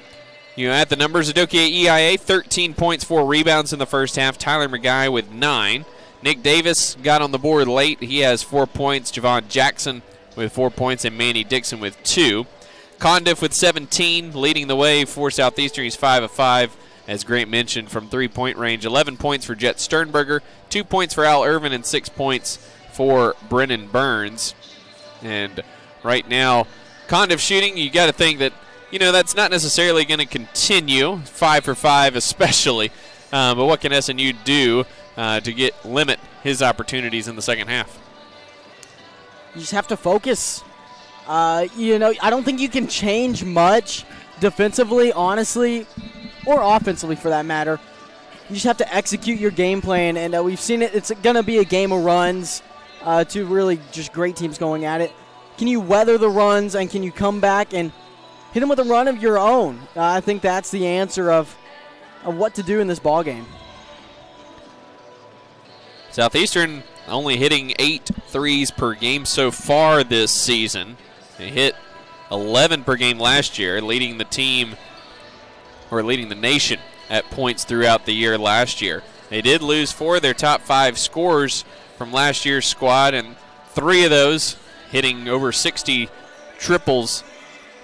you know, at the numbers. Adokia EIA, 13 points, four rebounds in the first half. Tyler McGuy with nine. Nick Davis got on the board late. He has four points. Javon Jackson with four points and Manny Dixon with two. Condiff with 17, leading the way for Southeastern. He's 5 of 5, as Grant mentioned, from three point range. 11 points for Jet Sternberger, 2 points for Al Irvin, and 6 points for Brennan Burns. And right now, Condiff shooting, you got to think that, you know, that's not necessarily going to continue, 5 for 5 especially. Uh, but what can SNU do uh, to get limit his opportunities in the second half? You just have to focus. Uh, you know, I don't think you can change much defensively, honestly, or offensively for that matter. You just have to execute your game plan, and uh, we've seen it. It's going to be a game of runs. Uh, two really just great teams going at it. Can you weather the runs, and can you come back and hit them with a run of your own? Uh, I think that's the answer of, of what to do in this ball game. Southeastern only hitting eight threes per game so far this season. They hit 11 per game last year, leading the team or leading the nation at points throughout the year last year. They did lose four of their top five scores from last year's squad, and three of those hitting over 60 triples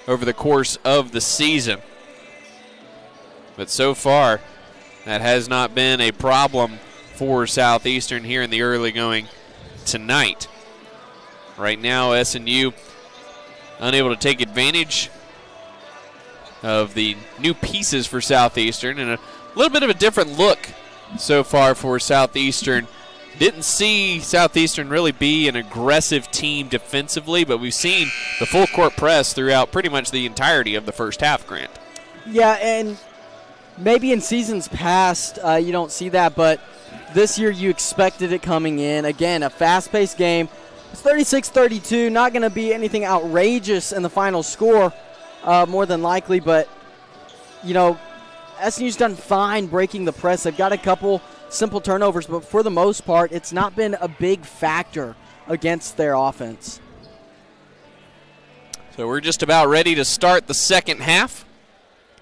over the course of the season. But so far, that has not been a problem for Southeastern here in the early going tonight. Right now, SNU unable to take advantage of the new pieces for Southeastern and a little bit of a different look so far for Southeastern. Didn't see Southeastern really be an aggressive team defensively, but we've seen the full court press throughout pretty much the entirety of the first half, Grant. Yeah, and maybe in seasons past uh, you don't see that, but this year you expected it coming in. Again, a fast paced game. It's 36 32, not going to be anything outrageous in the final score, uh, more than likely, but, you know, SNU's done fine breaking the press. They've got a couple simple turnovers, but for the most part, it's not been a big factor against their offense. So we're just about ready to start the second half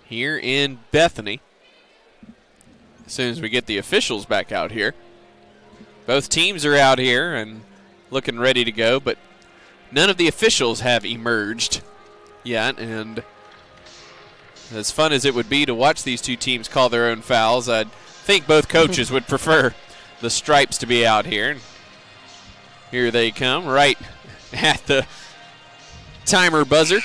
here in Bethany as soon as we get the officials back out here. Both teams are out here and looking ready to go, but none of the officials have emerged yet. And as fun as it would be to watch these two teams call their own fouls, I think both coaches would prefer the stripes to be out here. Here they come, right at the timer buzzer.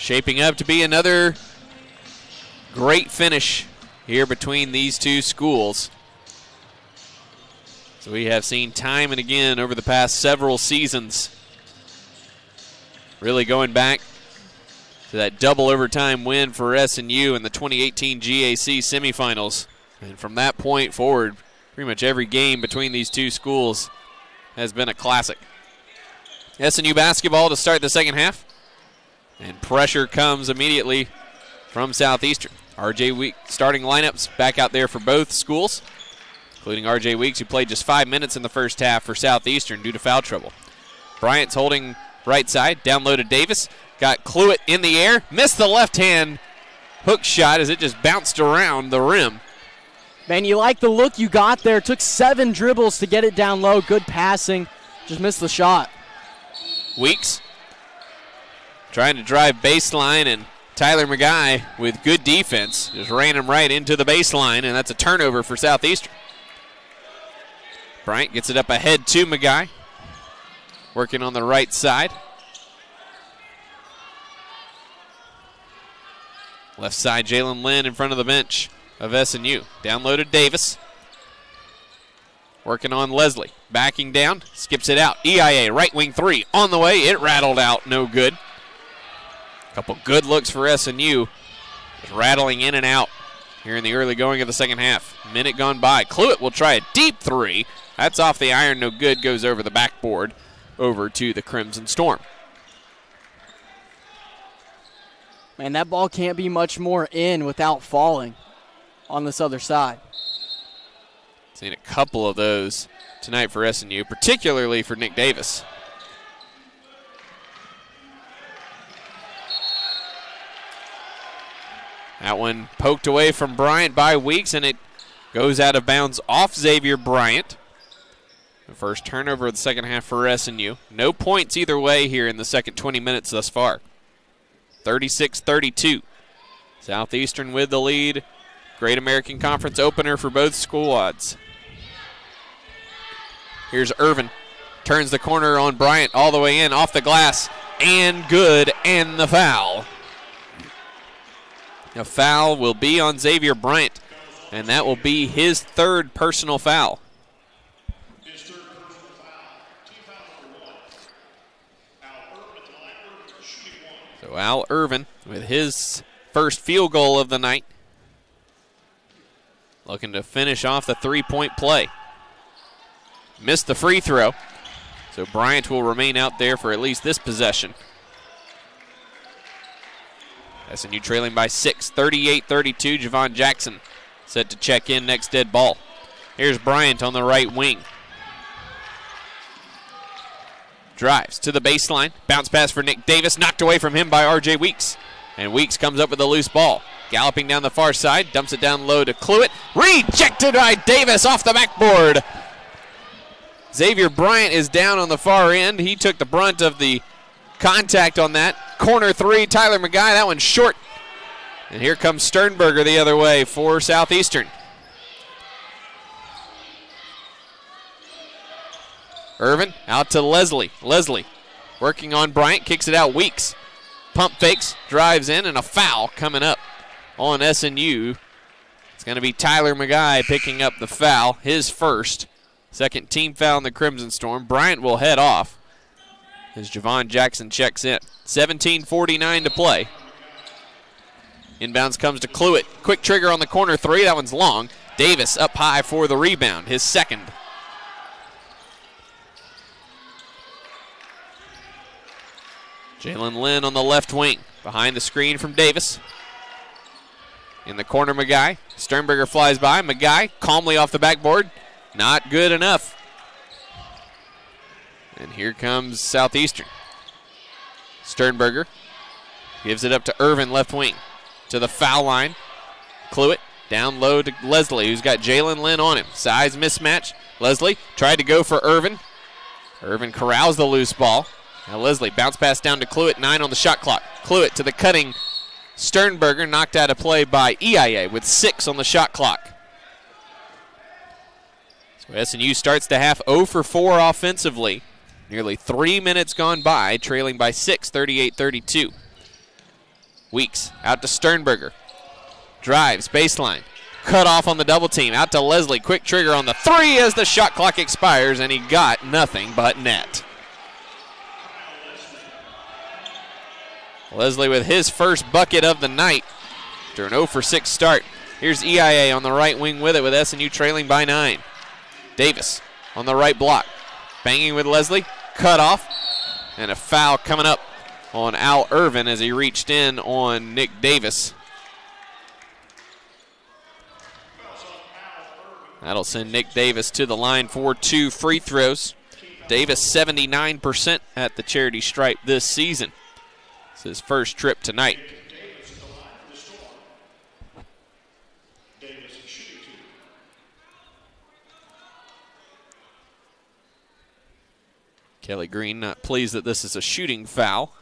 Shaping up to be another great finish here between these two schools. So we have seen time and again over the past several seasons, really going back to that double overtime win for SNU in the 2018 GAC semifinals. And from that point forward, pretty much every game between these two schools has been a classic. SNU basketball to start the second half. And pressure comes immediately from Southeastern. RJ Week starting lineups back out there for both schools including R.J. Weeks, who played just five minutes in the first half for Southeastern due to foul trouble. Bryant's holding right side, down low to Davis. Got Cluett in the air, missed the left hand hook shot as it just bounced around the rim. Man, you like the look you got there. Took seven dribbles to get it down low. Good passing. Just missed the shot. Weeks trying to drive baseline, and Tyler McGuy with good defense just ran him right into the baseline, and that's a turnover for Southeastern. Bryant gets it up ahead to McGuy. Working on the right side. Left side, Jalen Lynn in front of the bench of SNU. Downloaded Davis. Working on Leslie. Backing down, skips it out. EIA, right wing three. On the way, it rattled out, no good. Couple good looks for SNU. Just rattling in and out here in the early going of the second half. Minute gone by. Cluett will try a deep three. That's off the iron, no good. Goes over the backboard over to the Crimson Storm. Man, that ball can't be much more in without falling on this other side. Seen a couple of those tonight for SNU, particularly for Nick Davis. That one poked away from Bryant by Weeks, and it goes out of bounds off Xavier Bryant. The first turnover of the second half for SNU. No points either way here in the second 20 minutes thus far. 36 32. Southeastern with the lead. Great American Conference opener for both squads. Here's Irvin. Turns the corner on Bryant all the way in, off the glass, and good, and the foul. A foul will be on Xavier Bryant, and that will be his third personal foul. So Al Irvin with his first field goal of the night. Looking to finish off the three point play. Missed the free throw. So Bryant will remain out there for at least this possession. SNU trailing by six, 38 32. Javon Jackson set to check in next dead ball. Here's Bryant on the right wing. Drives to the baseline. Bounce pass for Nick Davis. Knocked away from him by RJ Weeks. And Weeks comes up with a loose ball. Galloping down the far side. Dumps it down low to Cluett. Rejected by Davis off the backboard. Xavier Bryant is down on the far end. He took the brunt of the contact on that. Corner three, Tyler McGuy. That one's short. And here comes Sternberger the other way for Southeastern. Irvin out to Leslie. Leslie working on Bryant, kicks it out. Weeks pump fakes, drives in, and a foul coming up on SNU. It's going to be Tyler McGuy picking up the foul, his first. Second team foul in the Crimson Storm. Bryant will head off as Javon Jackson checks in. 17.49 to play. Inbounds comes to Cluett. Quick trigger on the corner three. That one's long. Davis up high for the rebound, his second. Jalen Lynn on the left wing. Behind the screen from Davis. In the corner, McGuy. Sternberger flies by. McGuy calmly off the backboard. Not good enough. And here comes Southeastern. Sternberger gives it up to Irvin, left wing. To the foul line. Cluett down low to Leslie, who's got Jalen Lynn on him. Size mismatch. Leslie tried to go for Irvin. Irvin corrals the loose ball. Now Leslie bounce pass down to Cluett, nine on the shot clock. Cluett to the cutting Sternberger knocked out of play by EIA with six on the shot clock. So SNU starts the half 0 for 4 offensively. Nearly three minutes gone by, trailing by six, 38 32. Weeks out to Sternberger. Drives, baseline. Cut off on the double team. Out to Leslie. Quick trigger on the three as the shot clock expires, and he got nothing but net. Leslie with his first bucket of the night after an 0 for 6 start. Here's EIA on the right wing with it with SNU trailing by nine. Davis on the right block. Banging with Leslie. Cut off. And a foul coming up on Al Irvin as he reached in on Nick Davis. That'll send Nick Davis to the line for two free throws. Davis 79% at the charity stripe this season. It's his first trip tonight. Kelly Green not pleased that this is a shooting foul.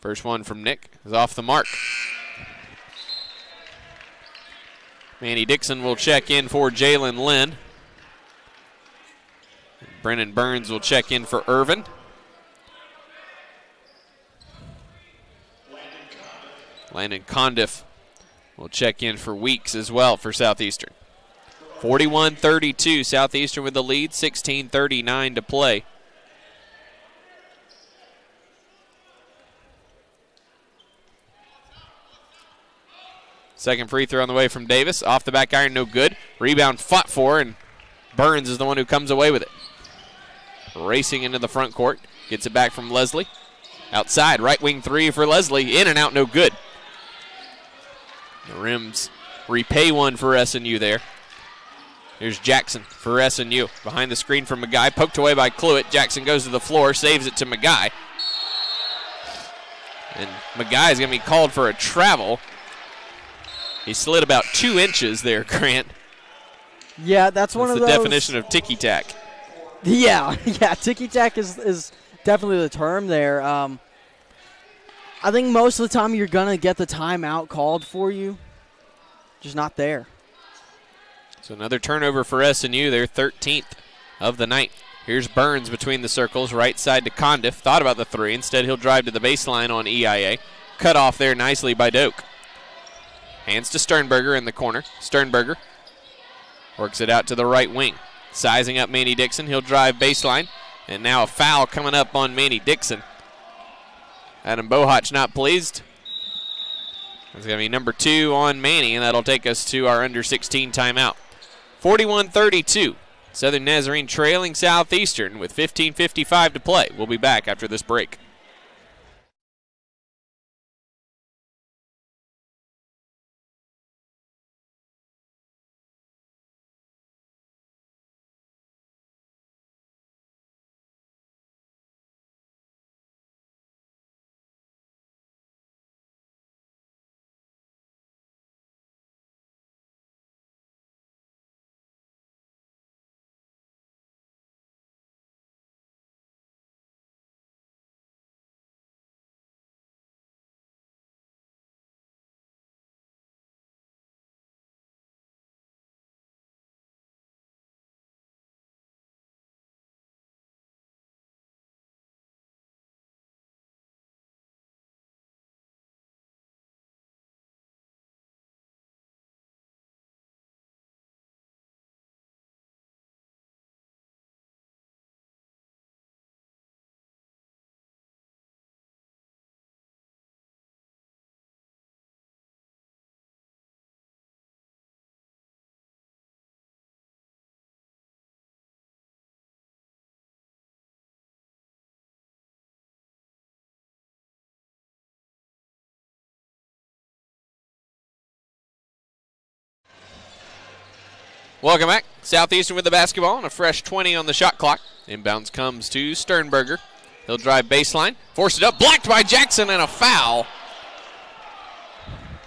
First one from Nick is off the mark. Manny Dixon will check in for Jalen Lynn. Brennan Burns will check in for Irvin. Landon Condiff will check in for Weeks as well for Southeastern. 41 32, Southeastern with the lead, 16 39 to play. Second free throw on the way from Davis. Off the back iron, no good. Rebound fought for, and Burns is the one who comes away with it. Racing into the front court. Gets it back from Leslie. Outside, right wing three for Leslie. In and out, no good. The rims repay one for SNU there. Here's Jackson for SNU. Behind the screen from McGuy. Poked away by Cluett. Jackson goes to the floor, saves it to McGuy. And McGuy is going to be called for a travel. He slid about two inches there, Grant. Yeah, that's one That's of the those. definition of ticky tack. Yeah, yeah. Ticky tack is is definitely the term there. Um, I think most of the time you're gonna get the timeout called for you, just not there. So another turnover for SNU, their 13th of the night. Here's Burns between the circles, right side to Condiff. Thought about the three. Instead, he'll drive to the baseline on EIA. Cut off there nicely by Doak. Hands to Sternberger in the corner. Sternberger works it out to the right wing. Sizing up Manny Dixon. He'll drive baseline. And now a foul coming up on Manny Dixon. Adam Bohach not pleased. It's going to be number two on Manny, and that'll take us to our under 16 timeout. 41 32. Southern Nazarene trailing Southeastern with 15.55 to play. We'll be back after this break. Welcome back. Southeastern with the basketball and a fresh 20 on the shot clock. Inbounds comes to Sternberger. He'll drive baseline, force it up, blocked by Jackson, and a foul.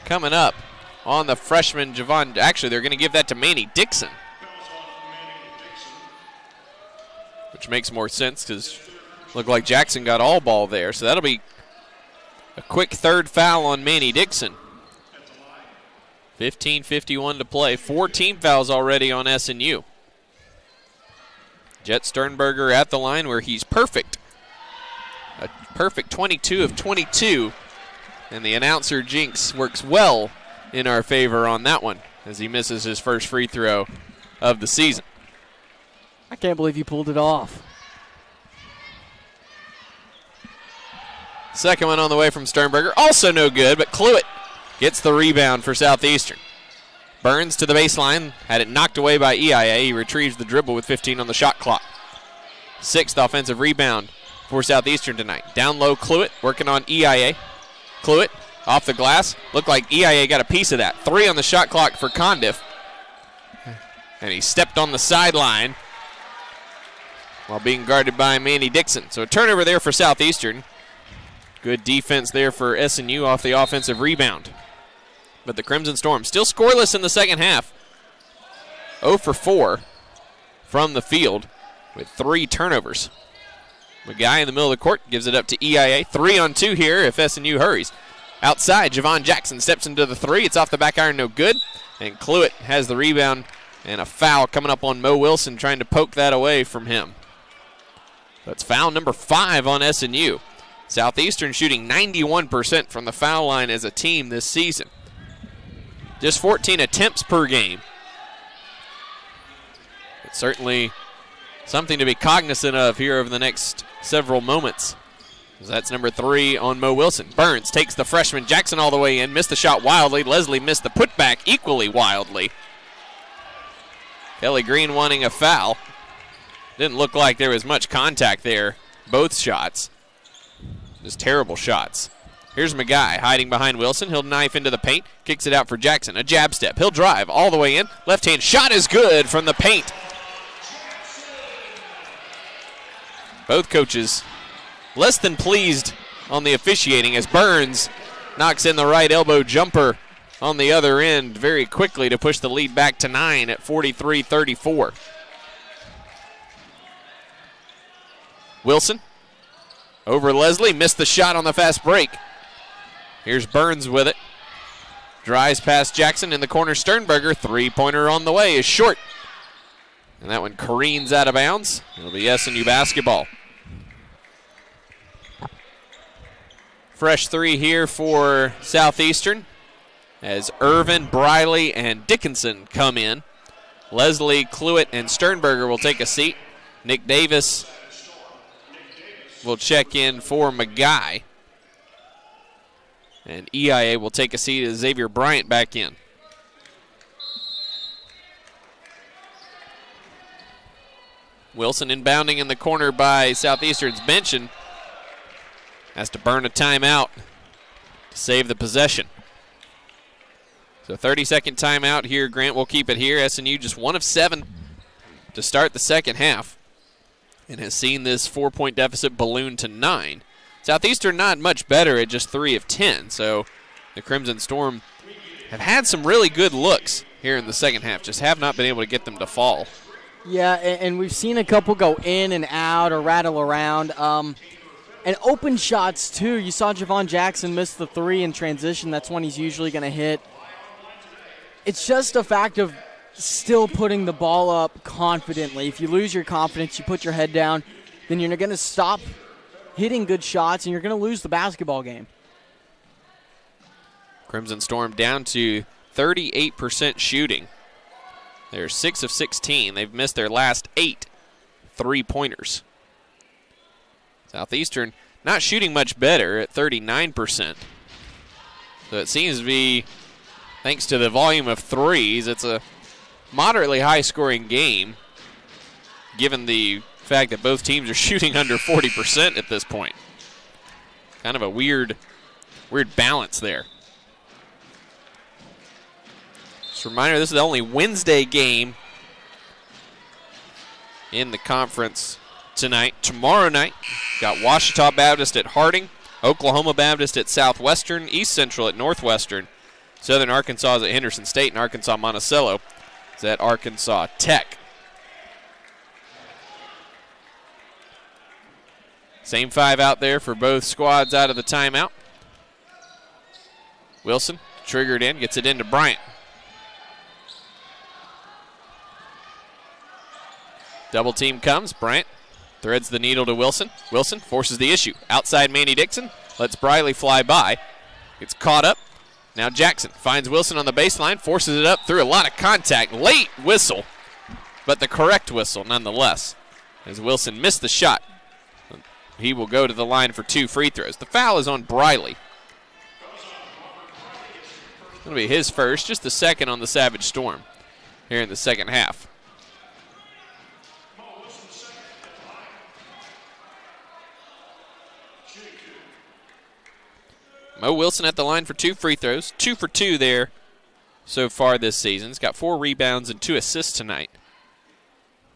Coming up on the freshman Javon. Actually, they're going to give that to Manny Dixon. Which makes more sense because looked like Jackson got all ball there. So that'll be A quick third foul on Manny Dixon. 15.51 to play. Four team fouls already on SNU. Jet Sternberger at the line where he's perfect. A perfect 22 of 22. And the announcer Jinx works well in our favor on that one as he misses his first free throw of the season. I can't believe you pulled it off. Second one on the way from Sternberger. Also no good, but Cluett gets the rebound for Southeastern. Burns to the baseline, had it knocked away by EIA. He retrieves the dribble with 15 on the shot clock. Sixth offensive rebound for Southeastern tonight. Down low, Cluett working on EIA. Cluett off the glass. Looked like EIA got a piece of that. Three on the shot clock for Condiff. And he stepped on the sideline while being guarded by Manny Dixon. So a turnover there for Southeastern. Good defense there for SNU off the offensive rebound. But the Crimson Storm still scoreless in the second half. 0 for 4 from the field with three turnovers. The guy in the middle of the court gives it up to EIA. Three on two here if SNU hurries. Outside, Javon Jackson steps into the three. It's off the back iron, no good. And Cluett has the rebound and a foul coming up on Mo Wilson trying to poke that away from him. That's foul number five on SNU. Southeastern shooting 91% from the foul line as a team this season. Just 14 attempts per game. It's certainly something to be cognizant of here over the next several moments. That's number three on Mo Wilson. Burns takes the freshman Jackson all the way in, missed the shot wildly. Leslie missed the putback equally wildly. Kelly Green wanting a foul. Didn't look like there was much contact there, both shots. Just terrible shots. Here's McGuy hiding behind Wilson. He'll knife into the paint, kicks it out for Jackson. A jab step. He'll drive all the way in. Left hand shot is good from the paint. Both coaches less than pleased on the officiating as Burns knocks in the right elbow jumper on the other end very quickly to push the lead back to nine at 43 34. Wilson over Leslie, missed the shot on the fast break. Here's Burns with it. Drives past Jackson in the corner. Sternberger, three pointer on the way, is short. And that one careens out of bounds. It'll be SNU basketball. Fresh three here for Southeastern as Irvin, Briley, and Dickinson come in. Leslie, Cluett, and Sternberger will take a seat. Nick Davis will check in for McGuy. And EIA will take a seat as Xavier Bryant back in. Wilson inbounding in the corner by Southeastern's bench and has to burn a timeout to save the possession. So 30 second timeout here. Grant will keep it here. SNU just one of seven to start the second half and has seen this four point deficit balloon to nine. Southeastern not much better at just three of 10. So the Crimson Storm have had some really good looks here in the second half, just have not been able to get them to fall. Yeah, and, we've seen a couple go in and out or rattle around. Um, and open shots, too. You saw Javon Jackson miss the three in transition. That's when he's usually going to hit. It's just a fact of still putting the ball up confidently. If you lose your confidence, you put your head down, then you're not going to stop hitting good shots and you're going to lose the basketball game. Crimson Storm down to 38% shooting. They're 6 of 16. They've missed their last eight three pointers. Southeastern not shooting much better at 39%. So it seems to be, thanks to the volume of threes, it's a moderately high scoring game given the fact that both teams are shooting under 40% at this point. Kind of a weird weird balance there. Just a reminder, this is the only Wednesday game in the conference tonight. Tomorrow night, got Ouachita Baptist at Harding, Oklahoma Baptist at Southwestern, East Central at Northwestern, Southern Arkansas is at Henderson State, and Arkansas Monticello is at Arkansas Tech. Same five out there for both squads out of the timeout. Wilson triggered in, gets it into Bryant. Double team comes. Bryant threads the needle to Wilson. Wilson forces the issue. Outside Manny Dixon lets Briley fly by. Gets caught up. Now Jackson finds Wilson on the baseline, forces it up through a lot of contact. Late whistle, but the correct whistle nonetheless. As Wilson missed the shot, he will go to the line for two free throws. The foul is on Briley. It'll be his first, just the second on the Savage Storm here in the second half. Mo Wilson at the line for two free throws. Two for two there so far this season. He's got four rebounds and two assists tonight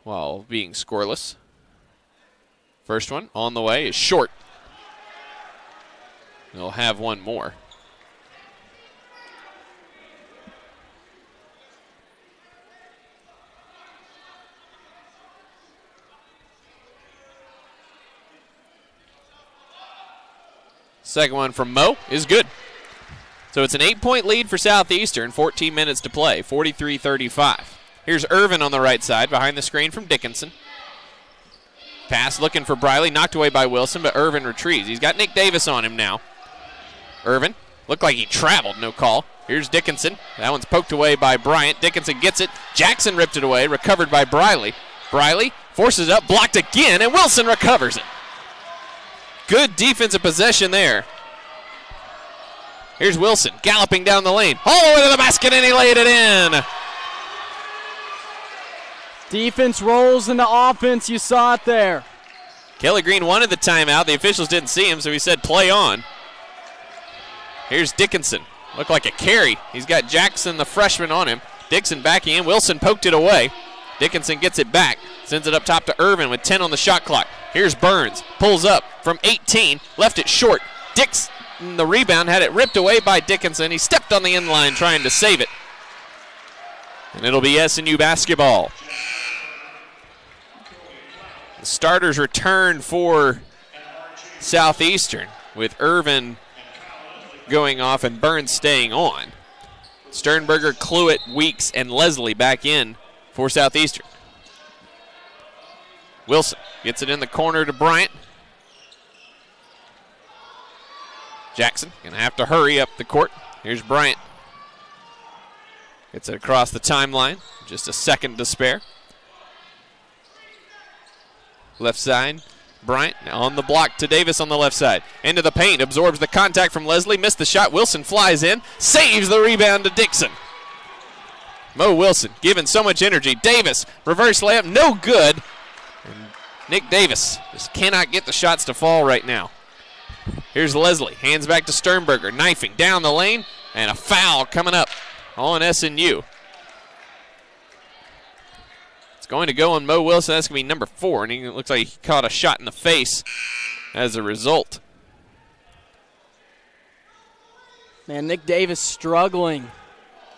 while being scoreless. First one on the way is short. They'll have one more. Second one from Mo is good. So it's an eight point lead for Southeastern, 14 minutes to play, 43 35. Here's Irvin on the right side behind the screen from Dickinson. Pass looking for Briley, knocked away by Wilson, but Irvin retrieves. He's got Nick Davis on him now. Irvin looked like he traveled, no call. Here's Dickinson. That one's poked away by Bryant. Dickinson gets it. Jackson ripped it away, recovered by Briley. Briley forces up, blocked again, and Wilson recovers it. Good defensive possession there. Here's Wilson galloping down the lane, all the way to the basket, and he laid it in. Defense rolls into offense. You saw it there. Kelly Green wanted the timeout. The officials didn't see him, so he said play on. Here's Dickinson. Looked like a carry. He's got Jackson, the freshman, on him. Dixon backing in. Wilson poked it away. Dickinson gets it back. Sends it up top to Irvin with 10 on the shot clock. Here's Burns. Pulls up from 18. Left it short. Dix, the rebound, had it ripped away by Dickinson. He stepped on the end line trying to save it. And it'll be SNU basketball. The starters return for Southeastern with Irvin going off and Burns staying on. Sternberger, Cluett, Weeks, and Leslie back in for Southeastern. Wilson gets it in the corner to Bryant. Jackson gonna have to hurry up the court. Here's Bryant. Gets it across the timeline. Just a second to spare. Left side, Bryant on the block to Davis on the left side. Into the paint, absorbs the contact from Leslie, missed the shot. Wilson flies in, saves the rebound to Dixon. Mo Wilson giving so much energy. Davis, reverse layup, no good. And Nick Davis just cannot get the shots to fall right now. Here's Leslie, hands back to Sternberger, knifing down the lane, and a foul coming up on SNU. It's going to go on Mo Wilson. That's going to be number four, and he looks like he caught a shot in the face as a result. Man, Nick Davis struggling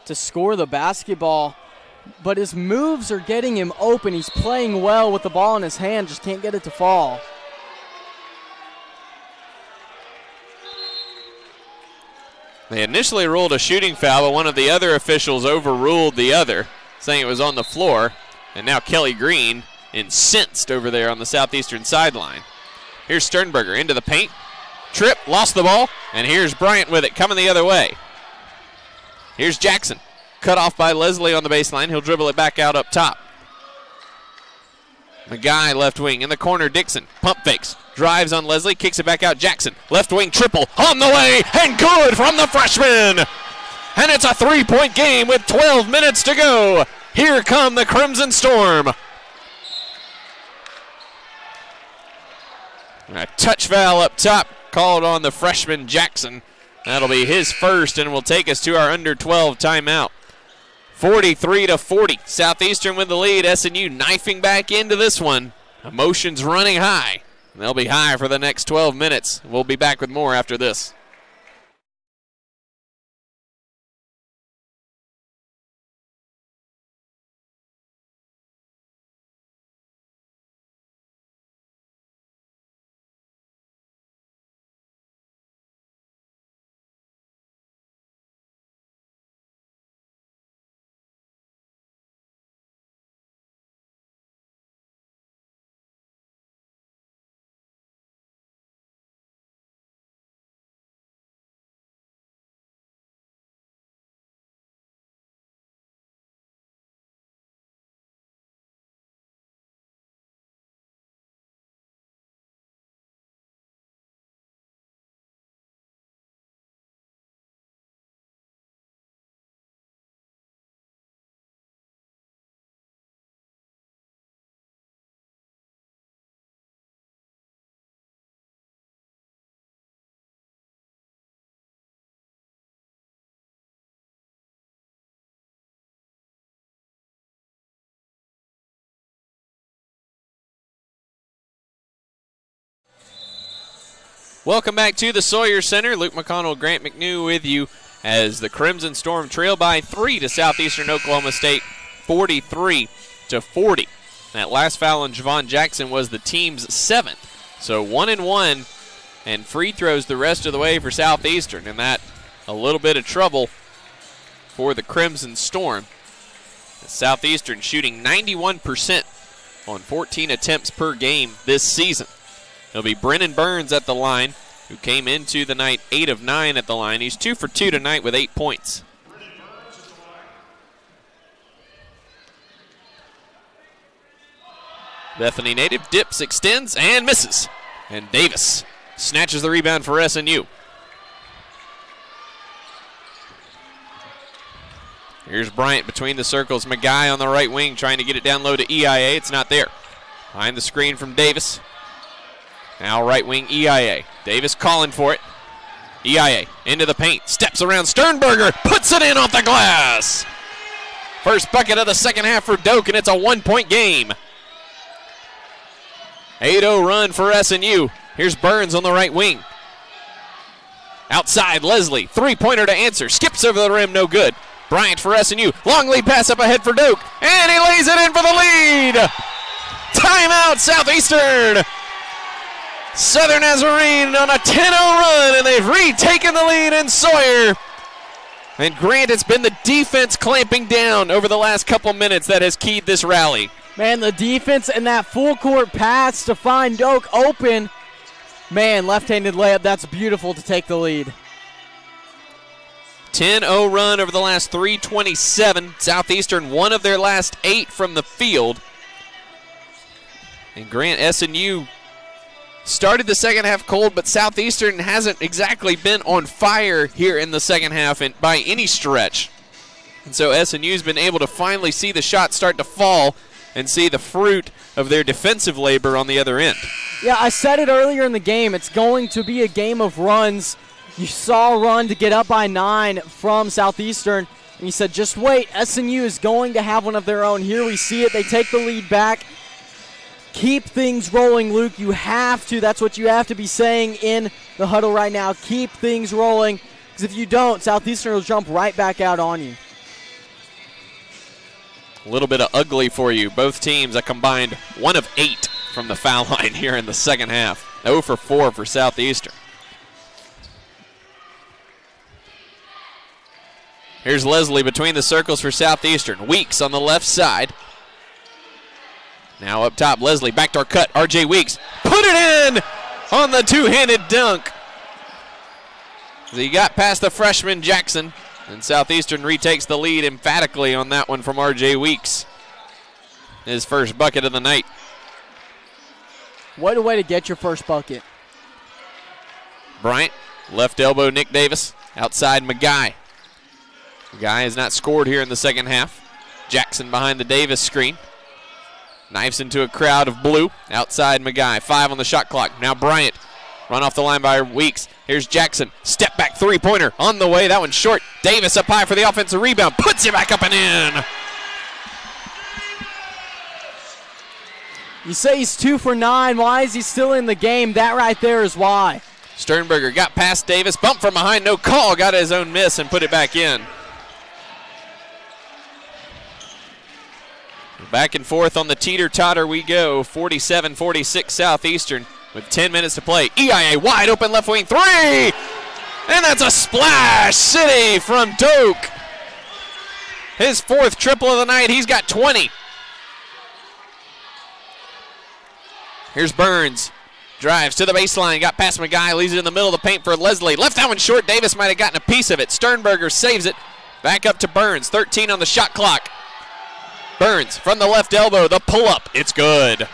to score the basketball, but his moves are getting him open. He's playing well with the ball in his hand, just can't get it to fall. They initially ruled a shooting foul, but one of the other officials overruled the other, saying it was on the floor. And now Kelly Green incensed over there on the southeastern sideline. Here's Sternberger into the paint. Trip, lost the ball, and here's Bryant with it coming the other way. Here's Jackson, cut off by Leslie on the baseline. He'll dribble it back out up top. McGuy left wing in the corner. Dixon pump fakes, drives on Leslie, kicks it back out. Jackson left wing triple on the way and good from the freshman. And it's a three point game with 12 minutes to go. Here come the Crimson Storm. A touch foul up top called on the freshman Jackson. That'll be his first and will take us to our under 12 timeout. 43 to 40. Southeastern with the lead. SNU knifing back into this one. Emotions running high. They'll be high for the next 12 minutes. We'll be back with more after this. Welcome back to the Sawyer Center. Luke McConnell, Grant McNew with you as the Crimson Storm trail by three to Southeastern Oklahoma State, 43 to 40. That last foul on Javon Jackson was the team's seventh. So one and one, and free throws the rest of the way for Southeastern, and that a little bit of trouble for the Crimson Storm. Southeastern shooting 91% on 14 attempts per game this season. It'll be Brennan Burns at the line, who came into the night 8 of 9 at the line. He's 2 for 2 tonight with 8 points. Bethany native dips, extends, and misses. And Davis snatches the rebound for SNU. Here's Bryant between the circles. McGuy on the right wing trying to get it down low to EIA. It's not there. Behind the screen from Davis. Now right wing EIA. Davis calling for it. EIA into the paint. Steps around Sternberger. Puts it in off the glass. First bucket of the second half for Doak, and it's a one point game. 8 0 run for SNU. Here's Burns on the right wing. Outside, Leslie. Three pointer to answer. Skips over the rim, no good. Bryant for SNU. Long lead pass up ahead for Doak. And he lays it in for the lead. Timeout, Southeastern. Southern Nazarene on a 10 0 run, and they've retaken the lead in Sawyer. And Grant, it's been the defense clamping down over the last couple minutes that has keyed this rally. Man, the defense and that full court pass to find Doak open. Man, left handed layup, that's beautiful to take the lead. 10 0 run over the last 327. Southeastern, one of their last eight from the field. And Grant SNU started the second half cold, but Southeastern hasn't exactly been on fire here in the second half and by any stretch. And so SNU's been able to finally see the shot start to fall and see the fruit of their defensive labor on the other end. Yeah, I said it earlier in the game. It's going to be a game of runs. You saw a run to get up by nine from Southeastern, and you said, just wait. SNU is going to have one of their own. Here we see it. They take the lead back. Keep things rolling, Luke. You have to. That's what you have to be saying in the huddle right now. Keep things rolling, because if you don't, Southeastern will jump right back out on you. A little bit of ugly for you. Both teams a combined one of eight from the foul line here in the second half. 0 for 4 for Southeastern. Here's Leslie between the circles for Southeastern. Weeks on the left side. Now up top, Leslie, backdoor cut. RJ Weeks put it in on the two handed dunk. he got past the freshman Jackson, and Southeastern retakes the lead emphatically on that one from RJ Weeks. His first bucket of the night. What a way to get your first bucket. Bryant, left elbow, Nick Davis. Outside, McGuy. Guy has not scored here in the second half. Jackson behind the Davis screen. Knifes into a crowd of blue. Outside McGuy. Five on the shot clock. Now Bryant. Run off the line by Weeks. Here's Jackson. Step back three pointer on the way. That one's short. Davis up high for the offensive rebound. Puts it back up and in. You say he's two for nine. Why is he still in the game? That right there is why. Sternberger got past Davis. Bump from behind. No call. Got his own miss and put it back in. Back and forth on the teeter totter we go. 47 46 Southeastern with 10 minutes to play. EIA wide open left wing three. And that's a splash city from Doak. His fourth triple of the night. He's got 20. Here's Burns. Drives to the baseline, got past McGuy, leaves it in the middle of the paint for Leslie. Left that one short. Davis might have gotten a piece of it. Sternberger saves it. Back up to Burns. 13 on the shot clock. Burns from the left elbow, the pull up. It's good.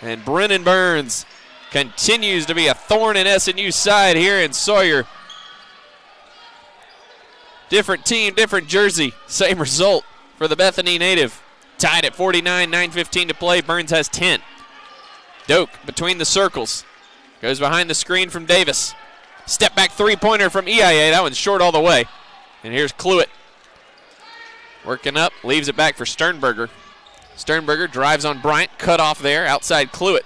And Brennan Burns continues to be a thorn in SNU's side here in Sawyer. Different team, different jersey, same result for the Bethany native. Tied at 49, 9.15 to play. Burns has 10. Doak between the circles. Goes behind the screen from Davis. Step back three pointer from EIA. That one's short all the way. And here's Cluett. Working up, leaves it back for Sternberger. Sternberger drives on Bryant, cut off there, outside Cluett.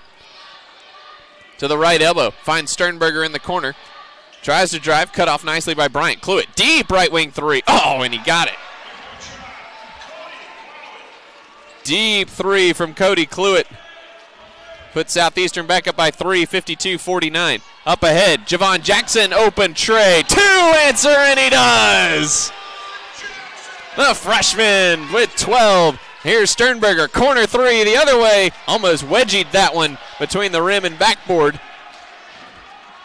to the right elbow. Finds Sternberger in the corner. Tries to drive, cut off nicely by Bryant. Cluett, deep right wing three. Oh, and he got it. Deep three from Cody Cluett. Put Southeastern back up by three, 52 49. Up ahead, Javon Jackson, open tray. Two answer, and he does. The freshman with 12. Here's Sternberger, corner three the other way. Almost wedgied that one between the rim and backboard.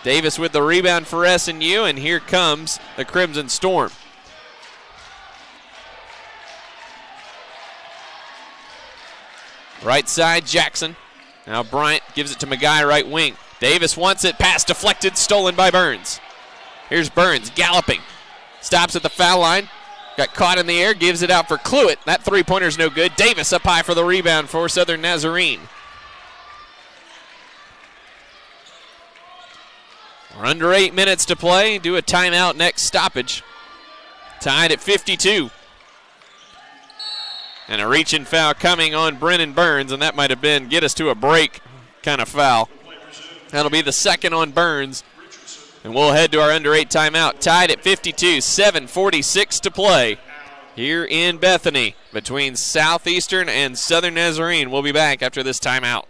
Davis with the rebound for SNU, and here comes the Crimson Storm. Right side, Jackson. Now Bryant gives it to McGuy, right wing. Davis wants it, pass deflected, stolen by Burns. Here's Burns galloping. Stops at the foul line. Got caught in the air, gives it out for Cluett. That three pointer's no good. Davis up high for the rebound for Southern Nazarene. We're under eight minutes to play. Do a timeout next stoppage. Tied at 52. And a reaching foul coming on Brennan Burns, and that might have been get us to a break kind of foul. That'll be the second on Burns. And we'll head to our under eight timeout. Tied at 52, 7.46 to play here in Bethany between Southeastern and Southern Nazarene. We'll be back after this timeout.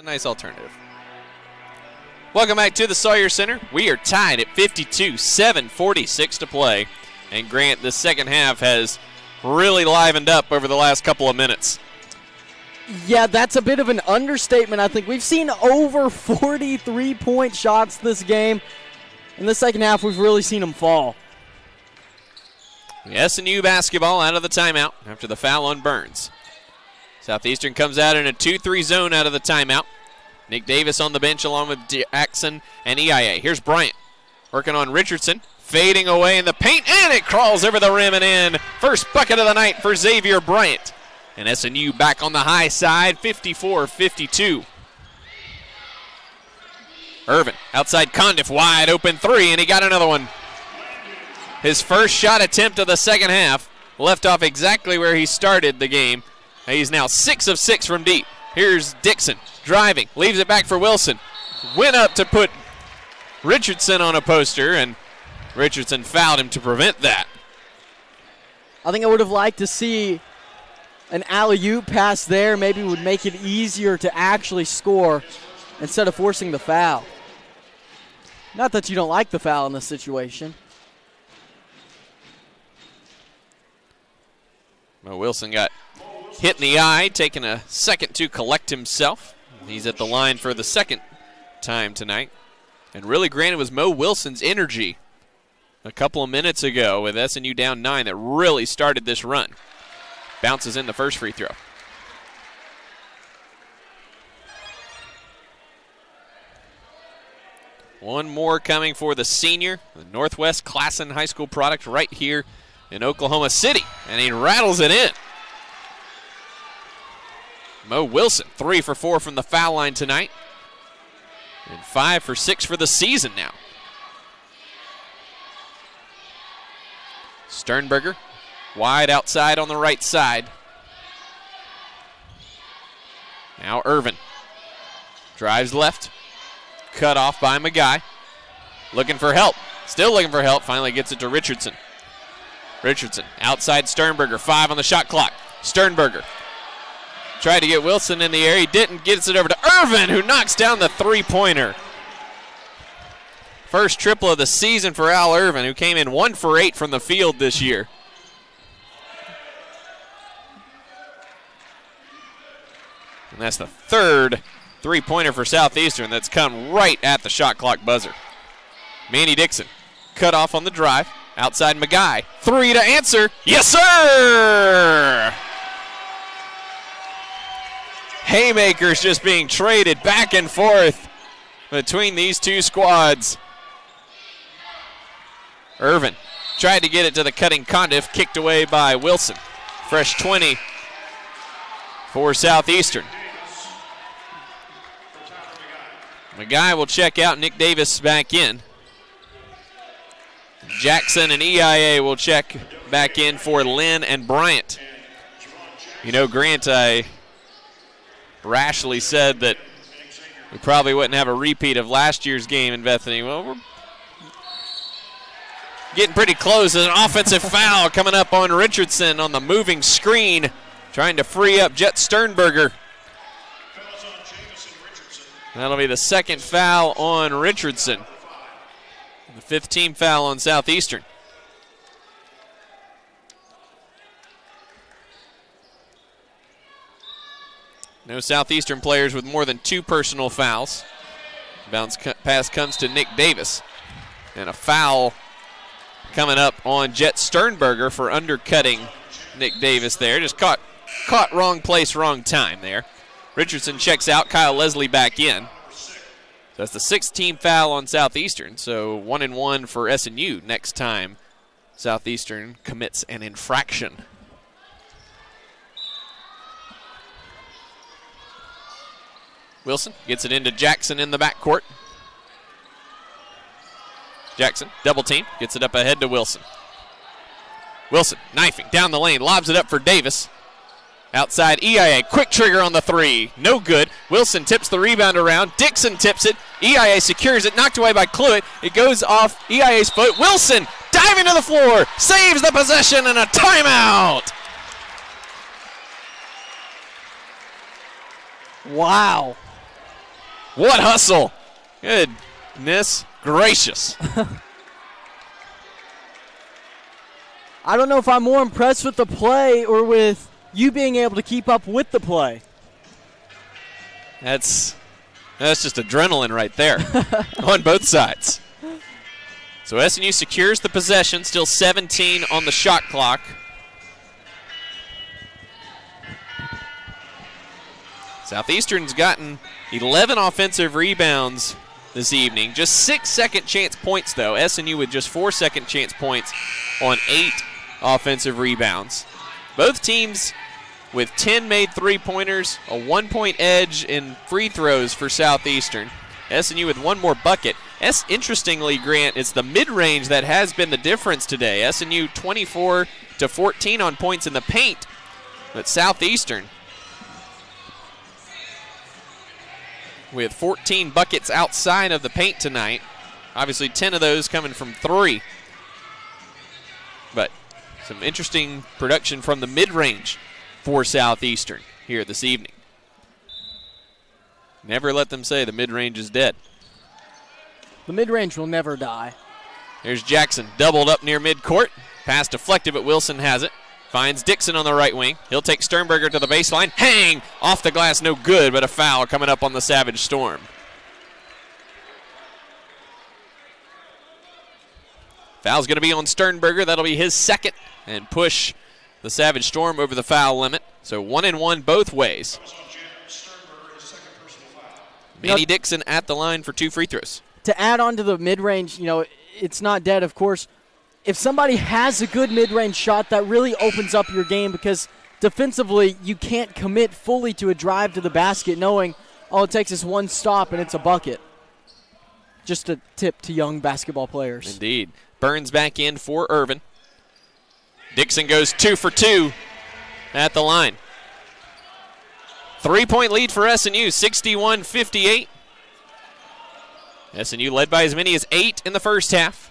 A nice alternative. Welcome back to the Sawyer Center. We are tied at 52, 7.46 to play. And Grant, the second half has really livened up over the last couple of minutes. Yeah, that's a bit of an understatement. I think we've seen over 43 point shots this game. In the second half, we've really seen them fall. SNU basketball out of the timeout after the foul on Burns. Southeastern comes out in a 2-3 zone out of the timeout. Nick Davis on the bench along with Jackson and EIA. Here's Bryant working on Richardson. Fading away in the paint, and it crawls over the rim and in. First bucket of the night for Xavier Bryant. And SNU back on the high side, 54-52. Irvin outside Condiff, wide open three, and he got another one. His first shot attempt of the second half left off exactly where he started the game. He's now six of six from deep. Here's Dixon driving, leaves it back for Wilson. Went up to put Richardson on a poster, and Richardson fouled him to prevent that. I think I would have liked to see an alley oop pass there. Maybe would make it easier to actually score instead of forcing the foul. Not that you don't like the foul in this situation. Well, Wilson got hit in the eye, taking a second to collect himself. He's at the line for the second time tonight. And really, granted, was Mo Wilson's energy a couple of minutes ago with SNU down nine that really started this run. Bounces in the first free throw. One more coming for the senior, the Northwest Classen High School product right here in Oklahoma City. And he rattles it in. Mo Wilson, three for four from the foul line tonight. And five for six for the season now. Sternberger, wide outside on the right side. Now Irvin drives left, cut off by McGuy. Looking for help. Still looking for help. Finally gets it to Richardson. Richardson outside Sternberger. Five on the shot clock. Sternberger tried to get Wilson in the air. He didn't. Gets it over to Irvin, who knocks down the three pointer. First triple of the season for Al Irvin, who came in one for eight from the field this year. And that's the third three pointer for Southeastern that's come right at the shot clock buzzer. Manny Dixon cut off on the drive. Outside McGuy. Three to answer. Yes, sir! Haymakers just being traded back and forth between these two squads. Irvin tried to get it to the cutting Condiff, kicked away by Wilson. Fresh 20 for Southeastern. McGuy will check out, Nick Davis back in. Jackson and EIA will check back in for Lynn and Bryant. You know, Grant, I rashly said that we probably wouldn't have a repeat of last year's game in Bethany. Well, we're getting pretty close. An offensive foul coming up on Richardson on the moving screen, trying to free up Jet Sternberger. That'll be the second foul on Richardson. The fifth team foul on Southeastern. No Southeastern players with more than two personal fouls. Bounce pass comes to Nick Davis. And a foul coming up on Jet Sternberger for undercutting Nick Davis there. Just caught caught wrong place, wrong time there. Richardson checks out, Kyle Leslie back in. So that's the sixth team foul on Southeastern. So one and one for SNU next time Southeastern commits an infraction. Wilson gets it into Jackson in the backcourt. Jackson, double team, gets it up ahead to Wilson. Wilson knifing down the lane, lobs it up for Davis. Outside EIA, quick trigger on the three. No good. Wilson tips the rebound around. Dixon tips it. EIA secures it. Knocked away by Cluett. It goes off EIA's foot. Wilson diving to the floor. Saves the possession and a timeout. Wow. What hustle. Goodness gracious. I don't know if I'm more impressed with the play or with you being able to keep up with the play. That's that's just adrenaline right there on both sides. So SNU secures the possession, still 17 on the shot clock. Southeastern's gotten 11 offensive rebounds this evening. Just six second chance points, though. SNU with just four second chance points on eight offensive rebounds. Both teams with 10 made three pointers, a one point edge in free throws for Southeastern. SNU with one more bucket. S interestingly, Grant, it's the mid range that has been the difference today. SNU 24 to 14 on points in the paint, but Southeastern with 14 buckets outside of the paint tonight. Obviously, 10 of those coming from three. But some interesting production from the mid range for Southeastern here this evening. Never let them say the mid range is dead. The mid range will never die. There's Jackson doubled up near midcourt. Pass deflected, but Wilson has it. Finds Dixon on the right wing. He'll take Sternberger to the baseline. Hang! Off the glass, no good, but a foul coming up on the Savage Storm. Foul's going to be on Sternberger. That'll be his second and push the Savage Storm over the foul limit. So one and one both ways. Manny Dixon at the line for two free throws. To add on to the mid range, you know, it's not dead, of course. If somebody has a good mid range shot, that really opens up your game because defensively, you can't commit fully to a drive to the basket knowing all it takes is one stop and it's a bucket. Just a tip to young basketball players. Indeed. Burns back in for Irvin. Dixon goes two for two at the line. Three point lead for SNU, 61 58. SNU led by as many as eight in the first half.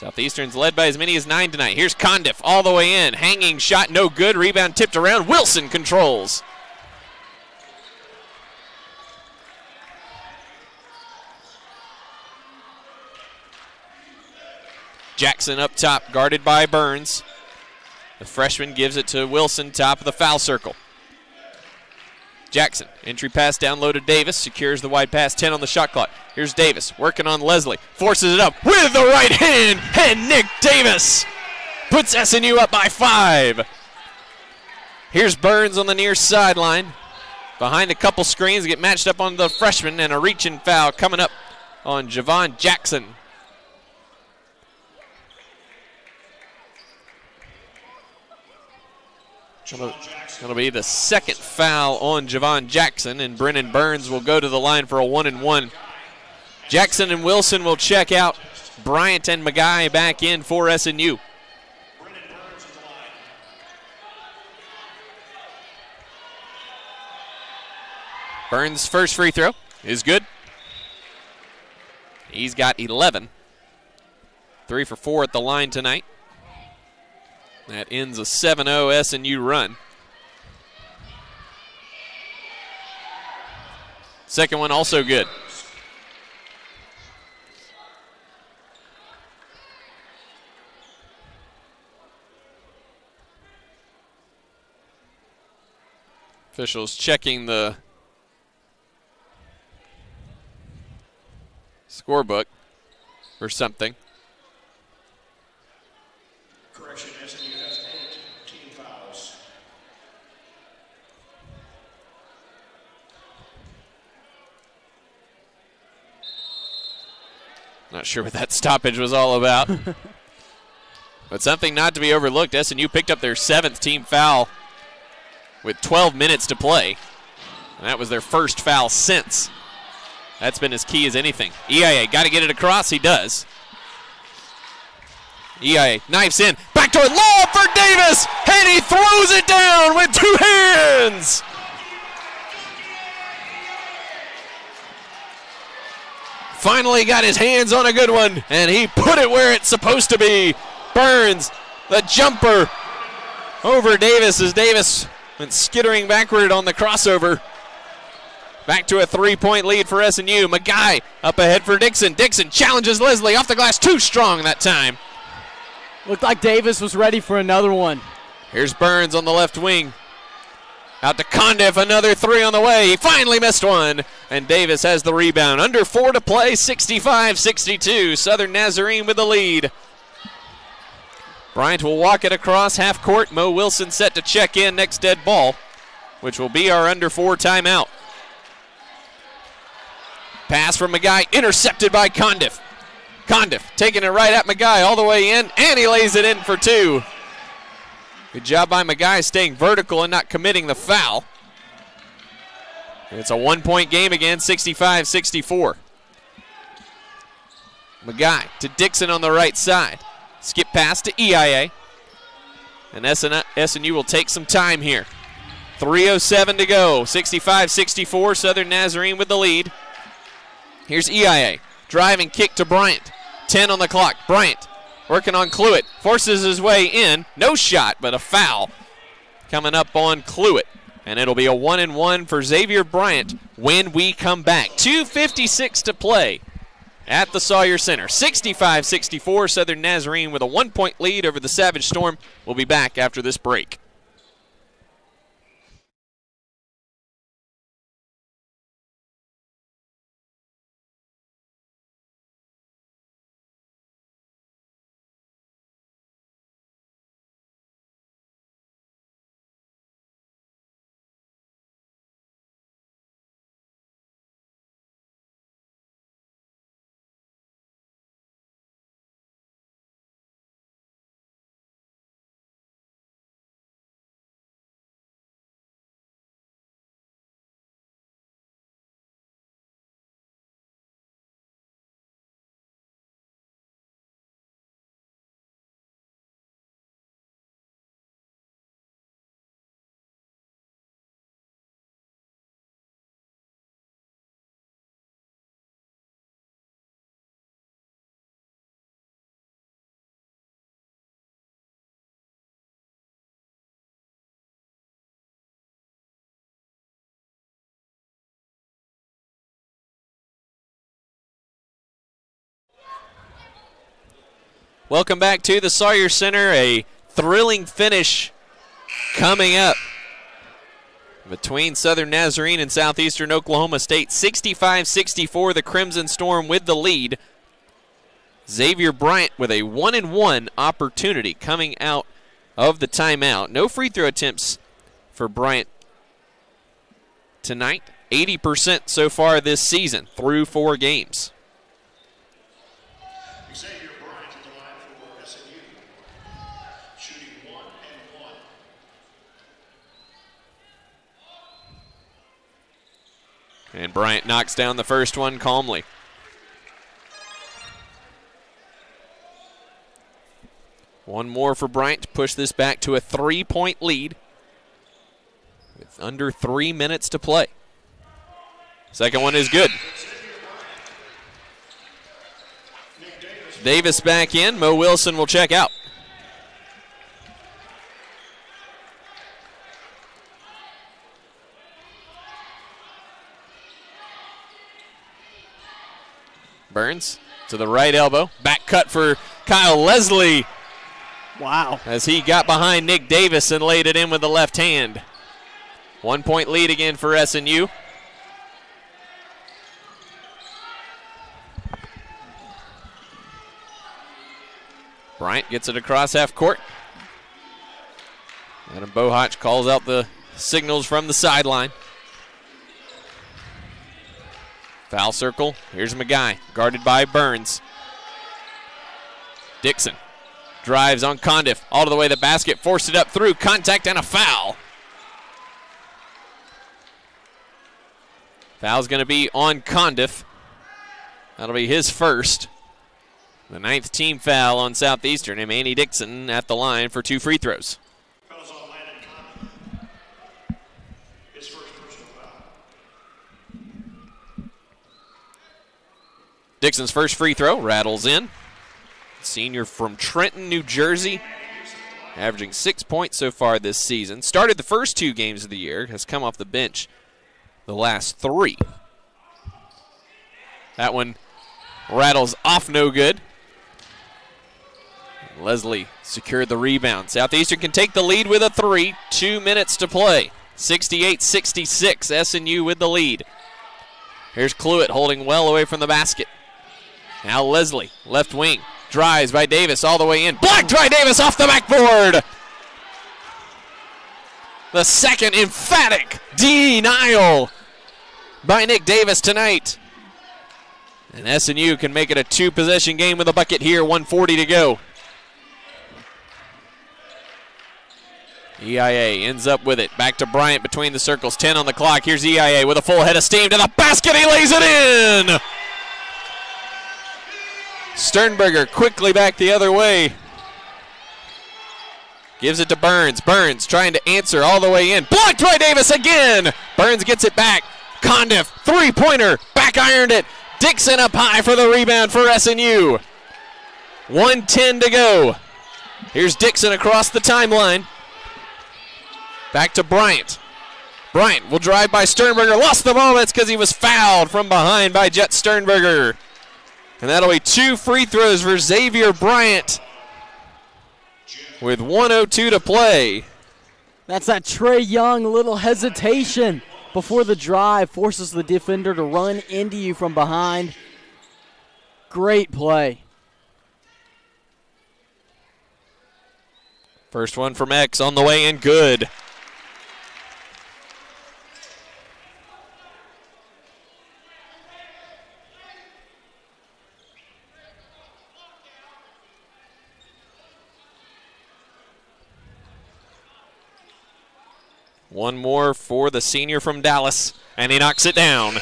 Southeastern's led by as many as nine tonight. Here's Condiff all the way in. Hanging shot, no good. Rebound tipped around. Wilson controls. Jackson up top, guarded by Burns. The freshman gives it to Wilson, top of the foul circle. Jackson, entry pass down low to Davis, secures the wide pass, 10 on the shot clock. Here's Davis, working on Leslie, forces it up with the right hand, and Nick Davis puts SNU up by five. Here's Burns on the near sideline, behind a couple screens, get matched up on the freshman, and a reaching foul coming up on Javon Jackson. That'll be the second foul on Javon Jackson, and Brennan Burns will go to the line for a one and one. Jackson and Wilson will check out. Bryant and McGuy back in for SNU. Burns' first free throw is good. He's got 11. Three for four at the line tonight. That ends a 7 0 SNU run. Second one also good. Officials checking the scorebook or something. Correction, eight team fouls. Not sure what that stoppage was all about. but something not to be overlooked. SNU picked up their seventh team foul with 12 minutes to play. And that was their first foul since. That's been as key as anything. EIA got to get it across. He does. EIA knifes in. back Backdoor lob for Davis. And he throws it down with two hands. Finally got his hands on a good one, and he put it where it's supposed to be. Burns, the jumper over Davis as Davis went skittering backward on the crossover. Back to a three point lead for SNU. McGuy up ahead for Dixon. Dixon challenges Leslie off the glass, too strong that time. Looked like Davis was ready for another one. Here's Burns on the left wing. Out to Condiff, another three on the way. He finally missed one, and Davis has the rebound. Under four to play, 65 62. Southern Nazarene with the lead. Bryant will walk it across half court. Mo Wilson set to check in next dead ball, which will be our under four timeout. Pass from McGuy, intercepted by Condiff. Condiff taking it right at McGuy all the way in, and he lays it in for two. Good job by McGuy staying vertical and not committing the foul. It's a one point game again, 65 64. McGuy to Dixon on the right side. Skip pass to EIA. And SNU will take some time here. 3.07 to go, 65 64. Southern Nazarene with the lead. Here's EIA. Driving kick to Bryant. 10 on the clock. Bryant working on Cluett. Forces his way in. No shot, but a foul coming up on Cluett. And it'll be a one and one for Xavier Bryant when we come back. 2.56 to play at the Sawyer Center. 65 64. Southern Nazarene with a one point lead over the Savage Storm. We'll be back after this break. Welcome back to the Sawyer Center. A thrilling finish coming up between Southern Nazarene and Southeastern Oklahoma State. 65 64, the Crimson Storm with the lead. Xavier Bryant with a one and one opportunity coming out of the timeout. No free throw attempts for Bryant tonight. 80% so far this season through four games. Xavier Bryant at the line for SNU. Shooting one and one. And Bryant knocks down the first one calmly. One more for Bryant to push this back to a three point lead with under three minutes to play. Second one is good. Davis back in. Mo Wilson will check out. Burns to the right elbow. Back cut for Kyle Leslie Wow. as he got behind Nick Davis and laid it in with the left hand. One point lead again for SNU. Bryant gets it across half court. Adam Bohotch calls out the signals from the sideline. Foul circle. Here's McGuy, guarded by Burns. Dixon drives on Condiff all the way to the basket, forced it up through contact and a foul. Foul's going to be on Condiff. That'll be his first. The ninth team foul on Southeastern, and Manny Dixon at the line for two free throws. Fouls on Landon Condon. His first personal foul. Dixon's first free throw rattles in. Senior from Trenton, New Jersey, averaging six points so far this season. Started the first two games of the year, has come off the bench the last three. That one rattles off no good. Leslie secured the rebound. Southeastern can take the lead with a three. Two minutes to play. 68 66. SNU with the lead. Here's Cluett holding well away from the basket. Now Leslie, left wing, drives by Davis all the way in. Blocked by Davis off the backboard. The second emphatic denial by Nick Davis tonight. And SNU can make it a two possession game with a bucket here, 140 to go. EIA ends up with it. Back to Bryant between the circles. 10 on the clock. Here's EIA with a full head of steam to the basket. He lays it in. Sternberger quickly back the other way. Gives it to Burns. Burns trying to answer all the way in. Blocked by Davis again. Burns gets it back. Condiff, three pointer. Back ironed it. Dixon up high for the rebound for SNU. 110 to go. Here's Dixon across the timeline. Back to Bryant. Bryant will drive by Sternberger. Lost the ball. That's because he was fouled from behind by Jet Sternberger. And that'll be two free throws for Xavier Bryant with 102 to play. That's that Trae Young little hesitation before the drive forces the defender to run into you from behind. Great play. First one from X on the way in, good. One more for the senior from Dallas, and he knocks it down.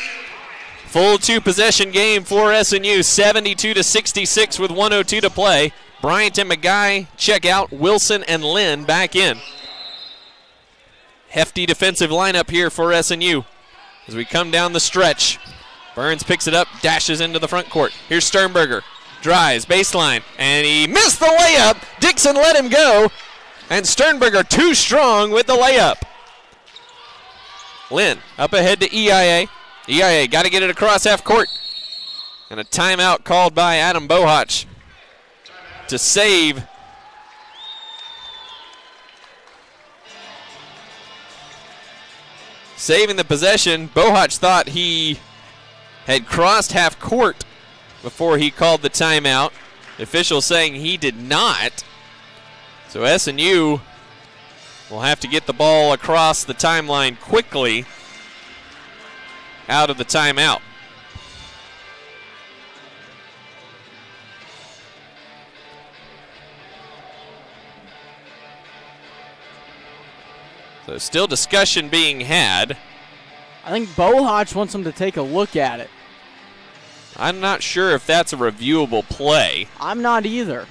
Full two possession game for SNU, 72 to 66 with 102 to play. Bryant and McGuy check out. Wilson and Lynn back in. Hefty defensive lineup here for SNU as we come down the stretch. Burns picks it up, dashes into the front court. Here's Sternberger. Drives, baseline, and he missed the layup. Dixon let him go, and Sternberger too strong with the layup. Lynn up ahead to EIA. EIA got to get it across half court. And a timeout called by Adam Bohotch. to save. Saving the possession. Bohach thought he had crossed half court before he called the timeout. The official saying he did not. So SNU will have to get the ball across the timeline quickly out of the timeout. So still discussion being had. I think Bohach wants him to take a look at it. I'm not sure if that's a reviewable play. I'm not either.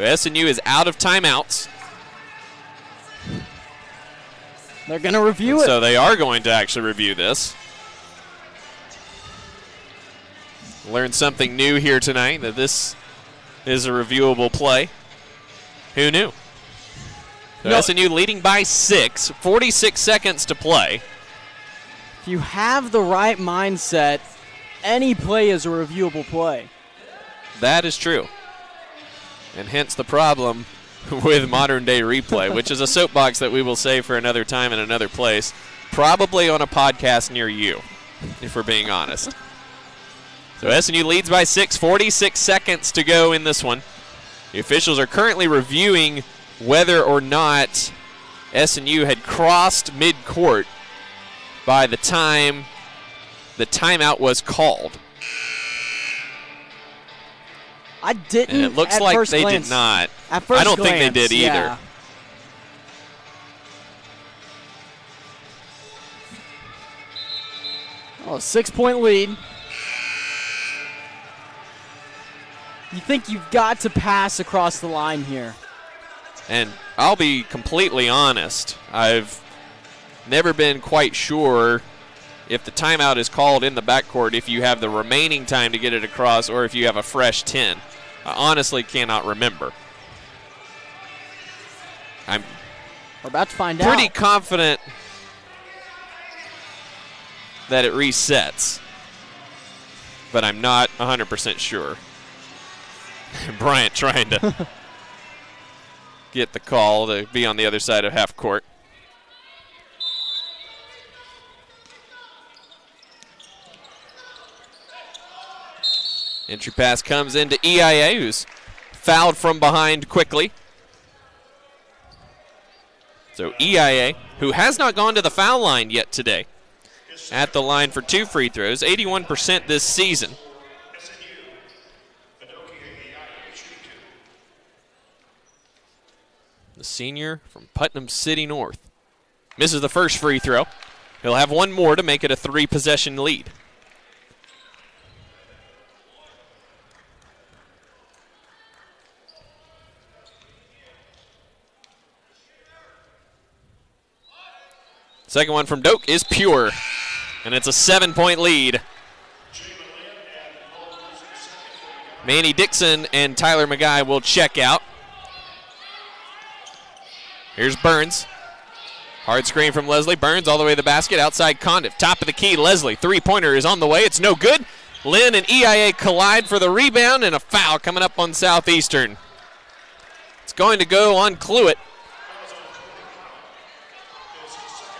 So SNU is out of timeouts. They're going to review it. So they are going to actually review this. Learned something new here tonight that this is a reviewable play. Who knew? So No. SNU leading by six, 46 seconds to play. if you have the right mindset, any play is a reviewable play. That is true. And hence the problem with modern day replay, which is a soapbox that we will save for another time in another place, probably on a podcast near you, if we're being honest. So SNU leads by six, 46 seconds to go in this one. The officials are currently reviewing whether or not SNU had crossed midcourt by the time the timeout was called. I didn't. And it looks at like first they glance- did not. At first I don't think they glance, did either. yeah. Oh, six point lead. You think you've got to pass across the line here. And I'll be completely honest, I've never been quite sure if the timeout is called in the backcourt if you have the remaining time to get it across or if you have a fresh 10. I honestly cannot remember. I'm We're about to find pretty out. confident that it resets, but I'm not 100% sure. Bryant trying to get the call to be on the other side of half court. Entry pass comes into EIA, who's fouled from behind quickly. So EIA, who has not gone to the foul line yet today, at the line for two free throws, 81% this season. The senior from Putnam City North misses the first free throw. He'll have one more to make it a three possession lead. Second one from Doak is pure, and it's a seven point lead. Manny Dixon and Tyler McGuy will check out. Here's Burns. Hard screen from Leslie. Burns all the way to the basket. Outside Condiff. Top of the key. Leslie. Three pointer is on the way. It's no good. Lynn and EIA collide for the rebound, and a foul coming up on Southeastern. It's going to go on Cluett.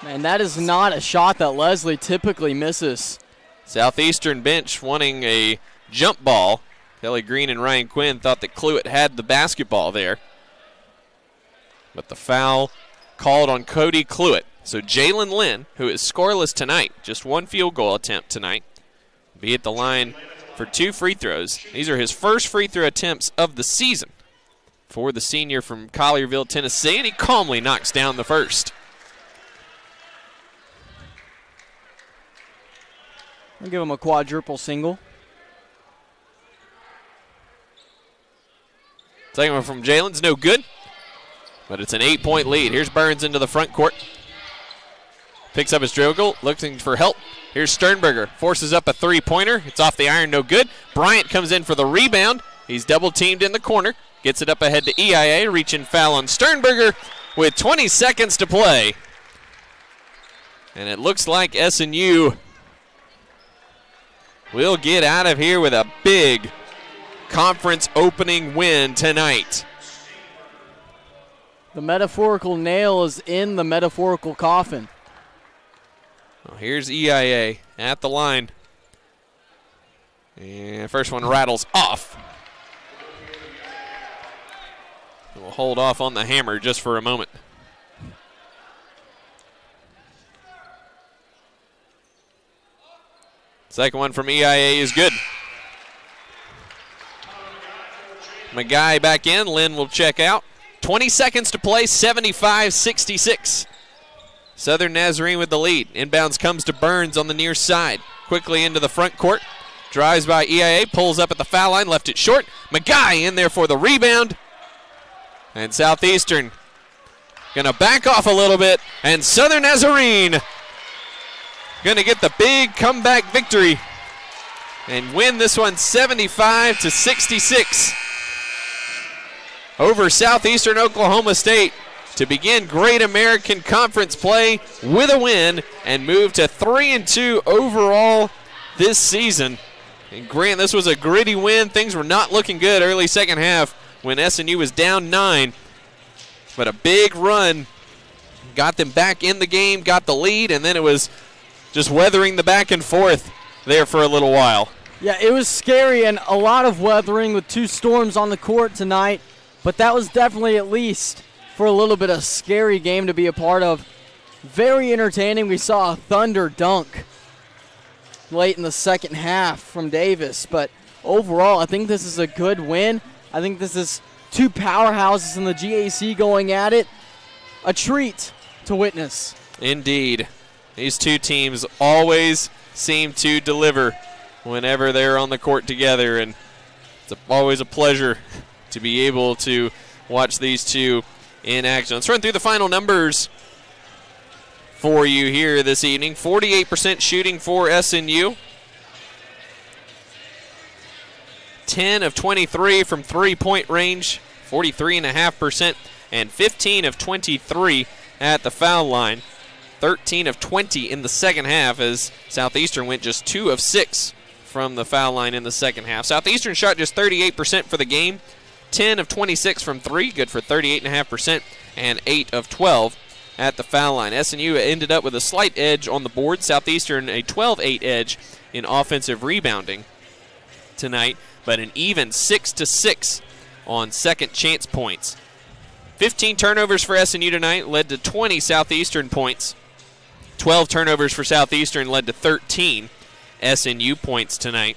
Man, that is not a shot that Leslie typically misses. Southeastern bench wanting a jump ball. Kelly Green and Ryan Quinn thought that Cluett had the basketball there. But the foul called on Cody Cluett. So Jalen Lynn, who is scoreless tonight, just one field goal attempt tonight, be at the line for two free throws. These are his first free throw attempts of the season for the senior from Collierville, Tennessee, and he calmly knocks down the first. I'll give him a quadruple single. Second one from Jalen's no good, but it's an eight point lead. Here's Burns into the front court. Picks up his dribble, looking for help. Here's Sternberger, forces up a three pointer. It's off the iron, no good. Bryant comes in for the rebound. He's double teamed in the corner, gets it up ahead to EIA, reaching foul on Sternberger with 20 seconds to play. And it looks like SNU will get out of here with a big conference opening win tonight. The metaphorical nail is in the metaphorical coffin. Well, here's EIA at the line. And first one rattles off. We'll hold off on the hammer just for a moment. Second one from EIA is good. McGuy back in. Lynn will check out. 20 seconds to play, 75 66. Southern Nazarene with the lead. Inbounds comes to Burns on the near side. Quickly into the front court. Drives by EIA, pulls up at the foul line, left it short. McGuy in there for the rebound. And Southeastern going to back off a little bit. And Southern Nazarene going to get the big comeback victory and win this one 75 to 66 over Southeastern Oklahoma State to begin Great American Conference play with a win and move to 3 and 2 overall this season. And Grant, this was a gritty win. Things were not looking good early second half when SNU was down 9. But a big run got them back in the game, got the lead, and then it was just weathering the back and forth there for a little while. Yeah, it was scary and a lot of weathering with two storms on the court tonight, but that was definitely at least for a little bit of scary game to be a part of. Very entertaining. We saw a thunder dunk late in the second half from Davis, but overall, I think this is a good win. I think this is two powerhouses in the GAC going at it. A treat to witness. Indeed. These two teams always seem to deliver whenever they're on the court together, and it's always a pleasure to be able to watch these two in action. Let's run through the final numbers for you here this evening. 48% shooting for SNU. 10 of 23 from three-point range, 43.5%, and 15 of 23 at the foul line. 13 of 20 in the second half as Southeastern went just 2 of 6 from the foul line in the second half. Southeastern shot just 38% for the game, 10 of 26 from 3, good for 38.5%, and 8 of 12 at the foul line. SNU ended up with a slight edge on the board, Southeastern a 12 8 edge in offensive rebounding tonight, but an even 6 to 6 on second chance points. 15 turnovers for SNU tonight led to 20 Southeastern points. 12 turnovers for Southeastern led to 13 SNU points tonight.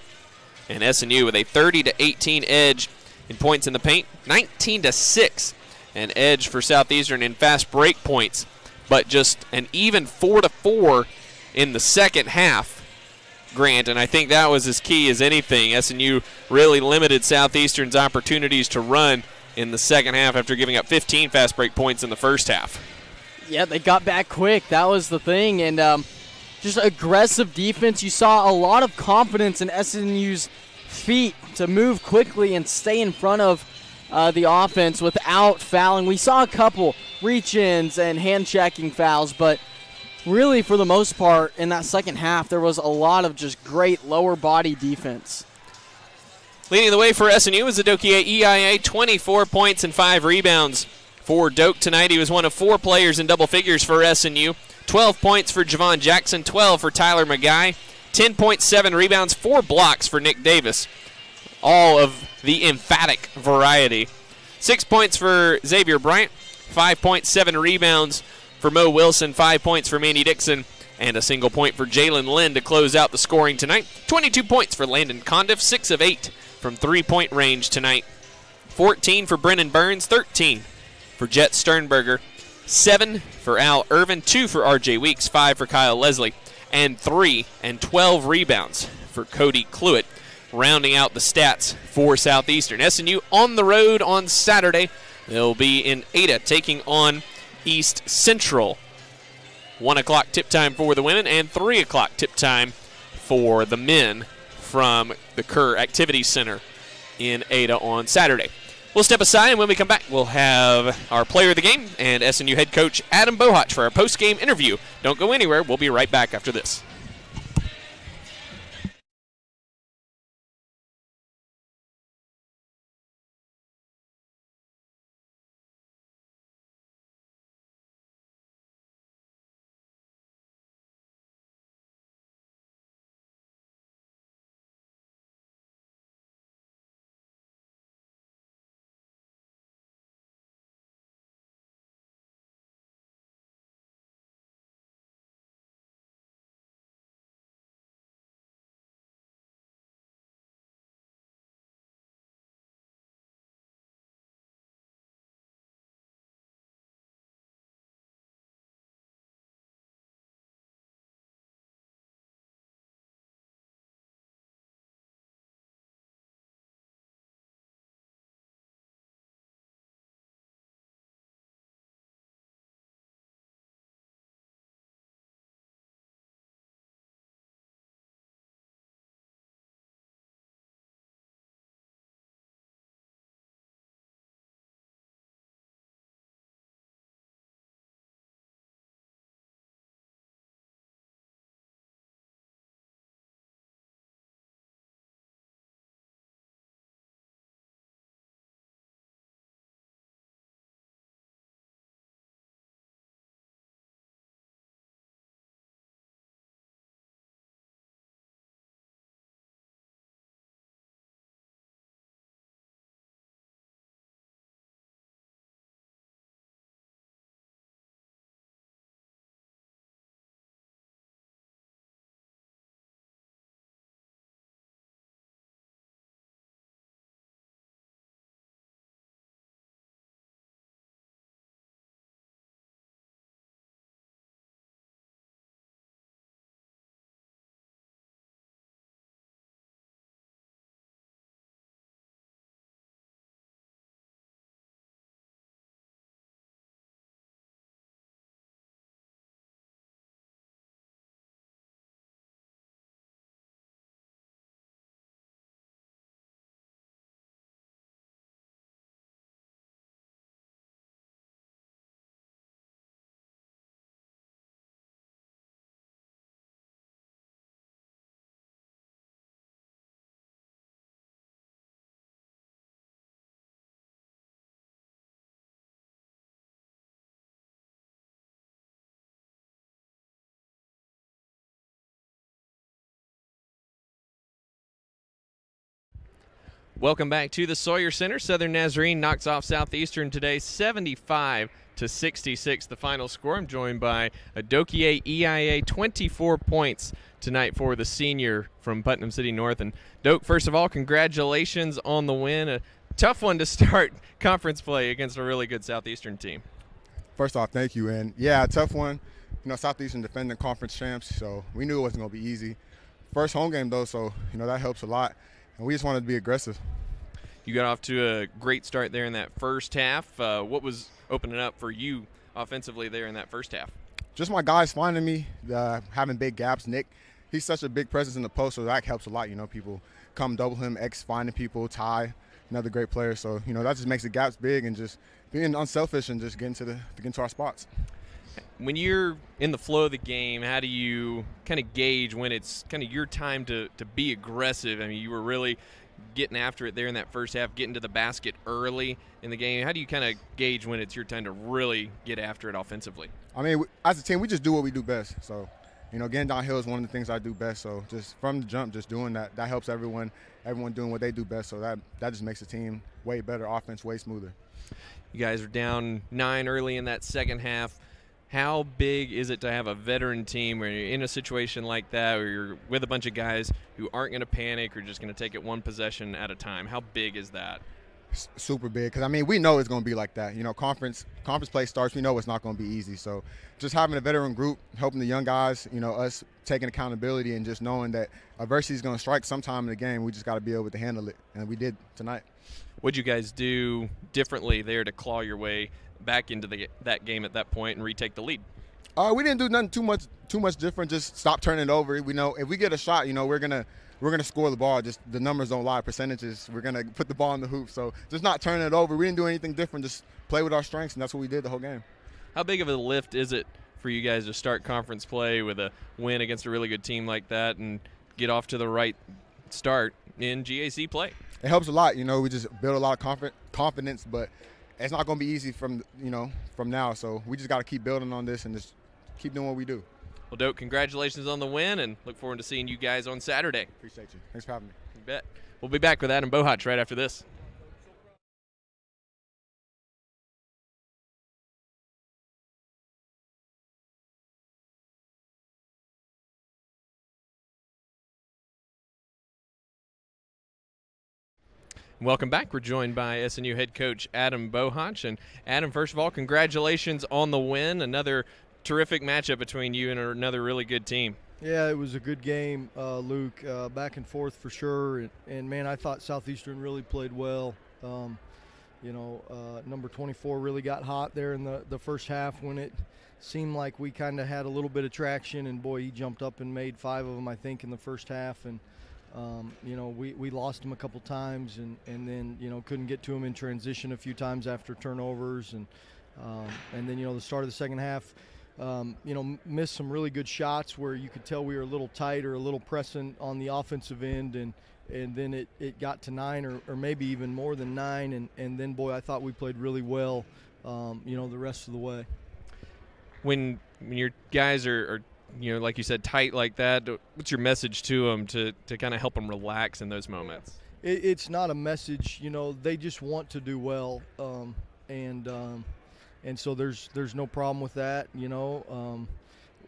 And SNU with a 30 to 18 edge in points in the paint, 19 to 6 an edge for Southeastern in fast break points, but just an even 4 to 4 in the second half. Grant, and I think that was as key as anything. SNU really limited Southeastern's opportunities to run in the second half after giving up 15 fast break points in the first half. Yeah, they got back quick. That was the thing. And um, just aggressive defense. You saw a lot of confidence in SNU's feet to move quickly and stay in front of uh, the offense without fouling. We saw a couple reach ins and hand checking fouls, but really, for the most part, in that second half, there was a lot of just great lower body defense. Leading the way for SNU was Adokia EIA, 24 points and 5 rebounds for Doak tonight. He was one of four players in double figures for SNU. 12 points for Javon Jackson, 12 for Tyler McGuy, 10.7 rebounds, 4 blocks for Nick Davis. All of the emphatic variety. 6 points for Xavier Bryant, 5.7 rebounds for Mo Wilson, 5 points for Manny Dixon, and a single point for Jalen Lynn to close out the scoring tonight. 22 points for Landon Condiff, 6 of 8 from three point range tonight. 14 for Brennan Burns, 13 for Jet Sternberger, 7 for Al Irvin, 2 for RJ Weeks, 5 for Kyle Leslie, and 3 and 12 rebounds for Cody Cluett, rounding out the stats for Southeastern. SNU on the road on Saturday. They'll be in Ada taking on East Central. 1 o'clock tip time for the women and 3 o'clock tip time for the men from the Kerr Activity Center in Ada on Saturday. We'll step aside, and when we come back, we'll have our player of the game and SNU head coach Adam Bohach for our post-game interview. Don't go anywhere. We'll be right back after this. Welcome back to the Sawyer Center. Southern Nazarene knocks off Southeastern today 75 to 66 the final score. I'm joined by Adokie EIA 24 points tonight for the senior from Putnam City North and Doak first of all congratulations on the win. A tough one to start conference play against a really good Southeastern team. First off, thank you. And yeah, tough one. You know, Southeastern defending conference champs, so we knew it wasn't going to be easy. First home game though, so you know that helps a lot. And we just wanted to be aggressive. You got off to a great start there in that first half. Uh, what was opening up for you offensively there in that first half? Just my guys finding me, uh, having big gaps. Nick, he's such a big presence in the post, so that helps a lot. You know, people come double him, X finding people, Ty, another great player. So you know that just makes the gaps big and just being unselfish and just getting to the getting to our spots. When you're in the flow of the game, how do you kind of gauge when it's kind of your time to, to be aggressive? I mean, you were really getting after it there in that first half, getting to the basket early in the game. How do you kind of gauge when it's your time to really get after it offensively? I mean, as a team, we just do what we do best. So, you know, getting downhill is one of the things I do best. So, just from the jump, just doing that, that helps everyone. Everyone doing what they do best. So that that just makes the team way better, offense way smoother. You guys are down nine early in that second half. How big is it to have a veteran team where you're in a situation like that, where you're with a bunch of guys who aren't going to panic or just going to take it one possession at a time? How big is that? S- super big because I mean we know it's going to be like that. You know, conference conference play starts. We know it's not going to be easy. So just having a veteran group, helping the young guys, you know, us taking accountability and just knowing that adversity is going to strike sometime in the game. We just got to be able to handle it, and we did tonight. What'd you guys do differently there to claw your way back into the, that game at that point and retake the lead? Uh, we didn't do nothing too much too much different. Just stop turning it over. We know if we get a shot, you know, we're gonna we're gonna score the ball. Just the numbers don't lie. Percentages. We're gonna put the ball in the hoop. So just not turning it over. We didn't do anything different. Just play with our strengths, and that's what we did the whole game. How big of a lift is it for you guys to start conference play with a win against a really good team like that and get off to the right start in GAC play? It helps a lot. You know, we just build a lot of confi- confidence, but it's not going to be easy from you know from now. So we just got to keep building on this and just keep doing what we do. Well, Doak, congratulations on the win, and look forward to seeing you guys on Saturday. Appreciate you. Thanks for having me. You bet. We'll be back with Adam Bohach right after this. Welcome back. We're joined by SNU head coach Adam Bohach. And Adam, first of all, congratulations on the win. Another terrific matchup between you and another really good team. Yeah, it was a good game, uh, Luke. Uh, back and forth for sure. And, and, man, I thought Southeastern really played well. Um, you know, uh, number 24 really got hot there in the, the first half when it seemed like we kind of had a little bit of traction. And boy, he jumped up and made five of them, I think, in the first half. And um, you know, we, we lost him a couple times and, and then, you know, couldn't get to him in transition a few times after turnovers. And, um, and then, you know, the start of the second half, um, you know, missed some really good shots where you could tell we were a little tight or a little pressing on the offensive end. And, and then it, it got to nine or, or maybe even more than nine. And, and then, boy, I thought we played really well, um, you know, the rest of the way. When, when your guys are, are you know, like you said, tight like that. What's your message to them to, to kind of help them relax in those moments? It, it's not a message, you know. They just want to do well, um, and um, and so there's there's no problem with that, you know. Um,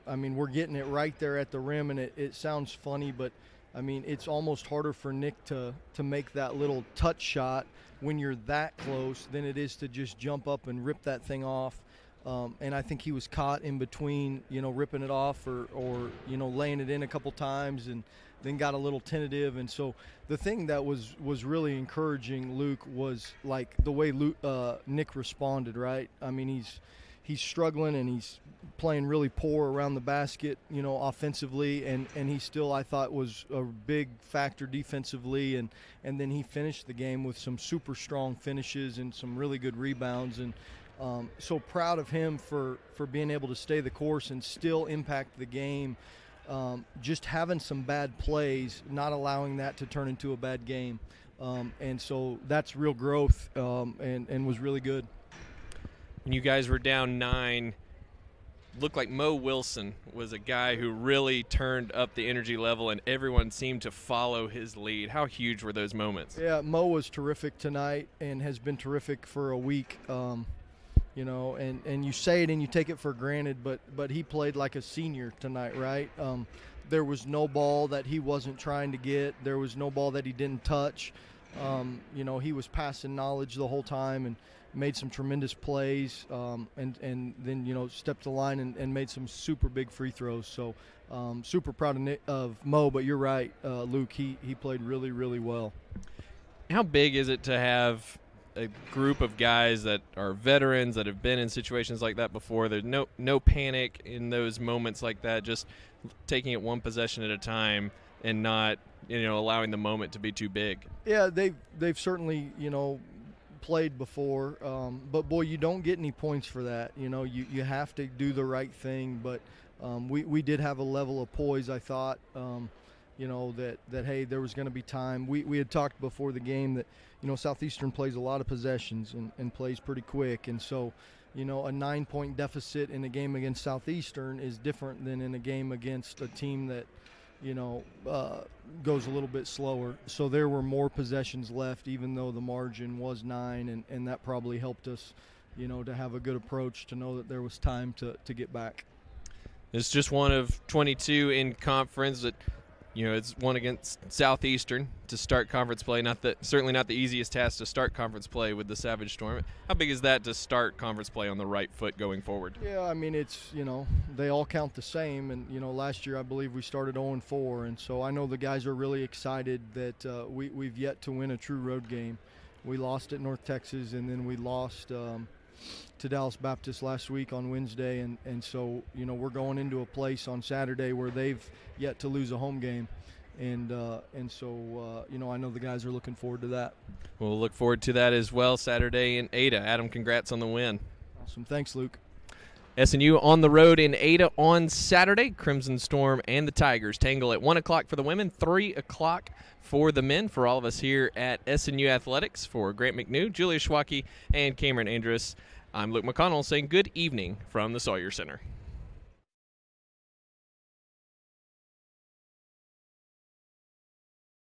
I mean, we're getting it right there at the rim, and it, it sounds funny, but I mean, it's almost harder for Nick to to make that little touch shot when you're that close than it is to just jump up and rip that thing off. Um, and I think he was caught in between, you know, ripping it off or, or, you know, laying it in a couple times and then got a little tentative. And so the thing that was, was really encouraging Luke was like the way Luke, uh, Nick responded, right? I mean, he's, he's struggling and he's playing really poor around the basket, you know, offensively, and, and he still I thought was a big factor defensively, and and then he finished the game with some super strong finishes and some really good rebounds, and um, so proud of him for for being able to stay the course and still impact the game. Um, just having some bad plays, not allowing that to turn into a bad game, um, and so that's real growth, um, and and was really good. When you guys were down nine, looked like Mo Wilson was a guy who really turned up the energy level, and everyone seemed to follow his lead. How huge were those moments? Yeah, Mo was terrific tonight and has been terrific for a week. You know, and, and you say it and you take it for granted, but but he played like a senior tonight, right? Um, there was no ball that he wasn't trying to get. There was no ball that he didn't touch. Um, you know, he was passing knowledge the whole time and made some tremendous plays, um, and and then you know stepped the line and, and made some super big free throws. So um, super proud of, of Mo. But you're right, uh, Luke. He he played really really well. How big is it to have a group of guys that are veterans that have been in situations like that before? There's no no panic in those moments like that. Just taking it one possession at a time and not you know allowing the moment to be too big. Yeah, they've they've certainly you know played before, um, but boy, you don't get any points for that. You know, you, you have to do the right thing. But um, we we did have a level of poise. I thought, um, you know, that that hey, there was going to be time. We we had talked before the game that you know Southeastern plays a lot of possessions and, and plays pretty quick, and so. You know, a nine point deficit in a game against Southeastern is different than in a game against a team that, you know, uh, goes a little bit slower. So there were more possessions left, even though the margin was nine, and, and that probably helped us, you know, to have a good approach to know that there was time to, to get back. It's just one of 22 in conference that, you know, it's one against Southeastern to start conference play. Not that certainly not the easiest task to start conference play with the Savage Storm. How big is that to start conference play on the right foot going forward? Yeah, I mean it's you know they all count the same, and you know last year I believe we started 0 4, and so I know the guys are really excited that uh, we we've yet to win a true road game. We lost at North Texas, and then we lost. Um, to Dallas Baptist last week on Wednesday, and, and so you know we're going into a place on Saturday where they've yet to lose a home game, and uh, and so uh, you know I know the guys are looking forward to that. We'll look forward to that as well Saturday in Ada. Adam, congrats on the win. Awesome, thanks, Luke. SNU on the road in Ada on Saturday. Crimson Storm and the Tigers tangle at 1 o'clock for the women, 3 o'clock for the men. For all of us here at SNU Athletics, for Grant McNew, Julia Schwacke, and Cameron Andrus, I'm Luke McConnell saying good evening from the Sawyer Center.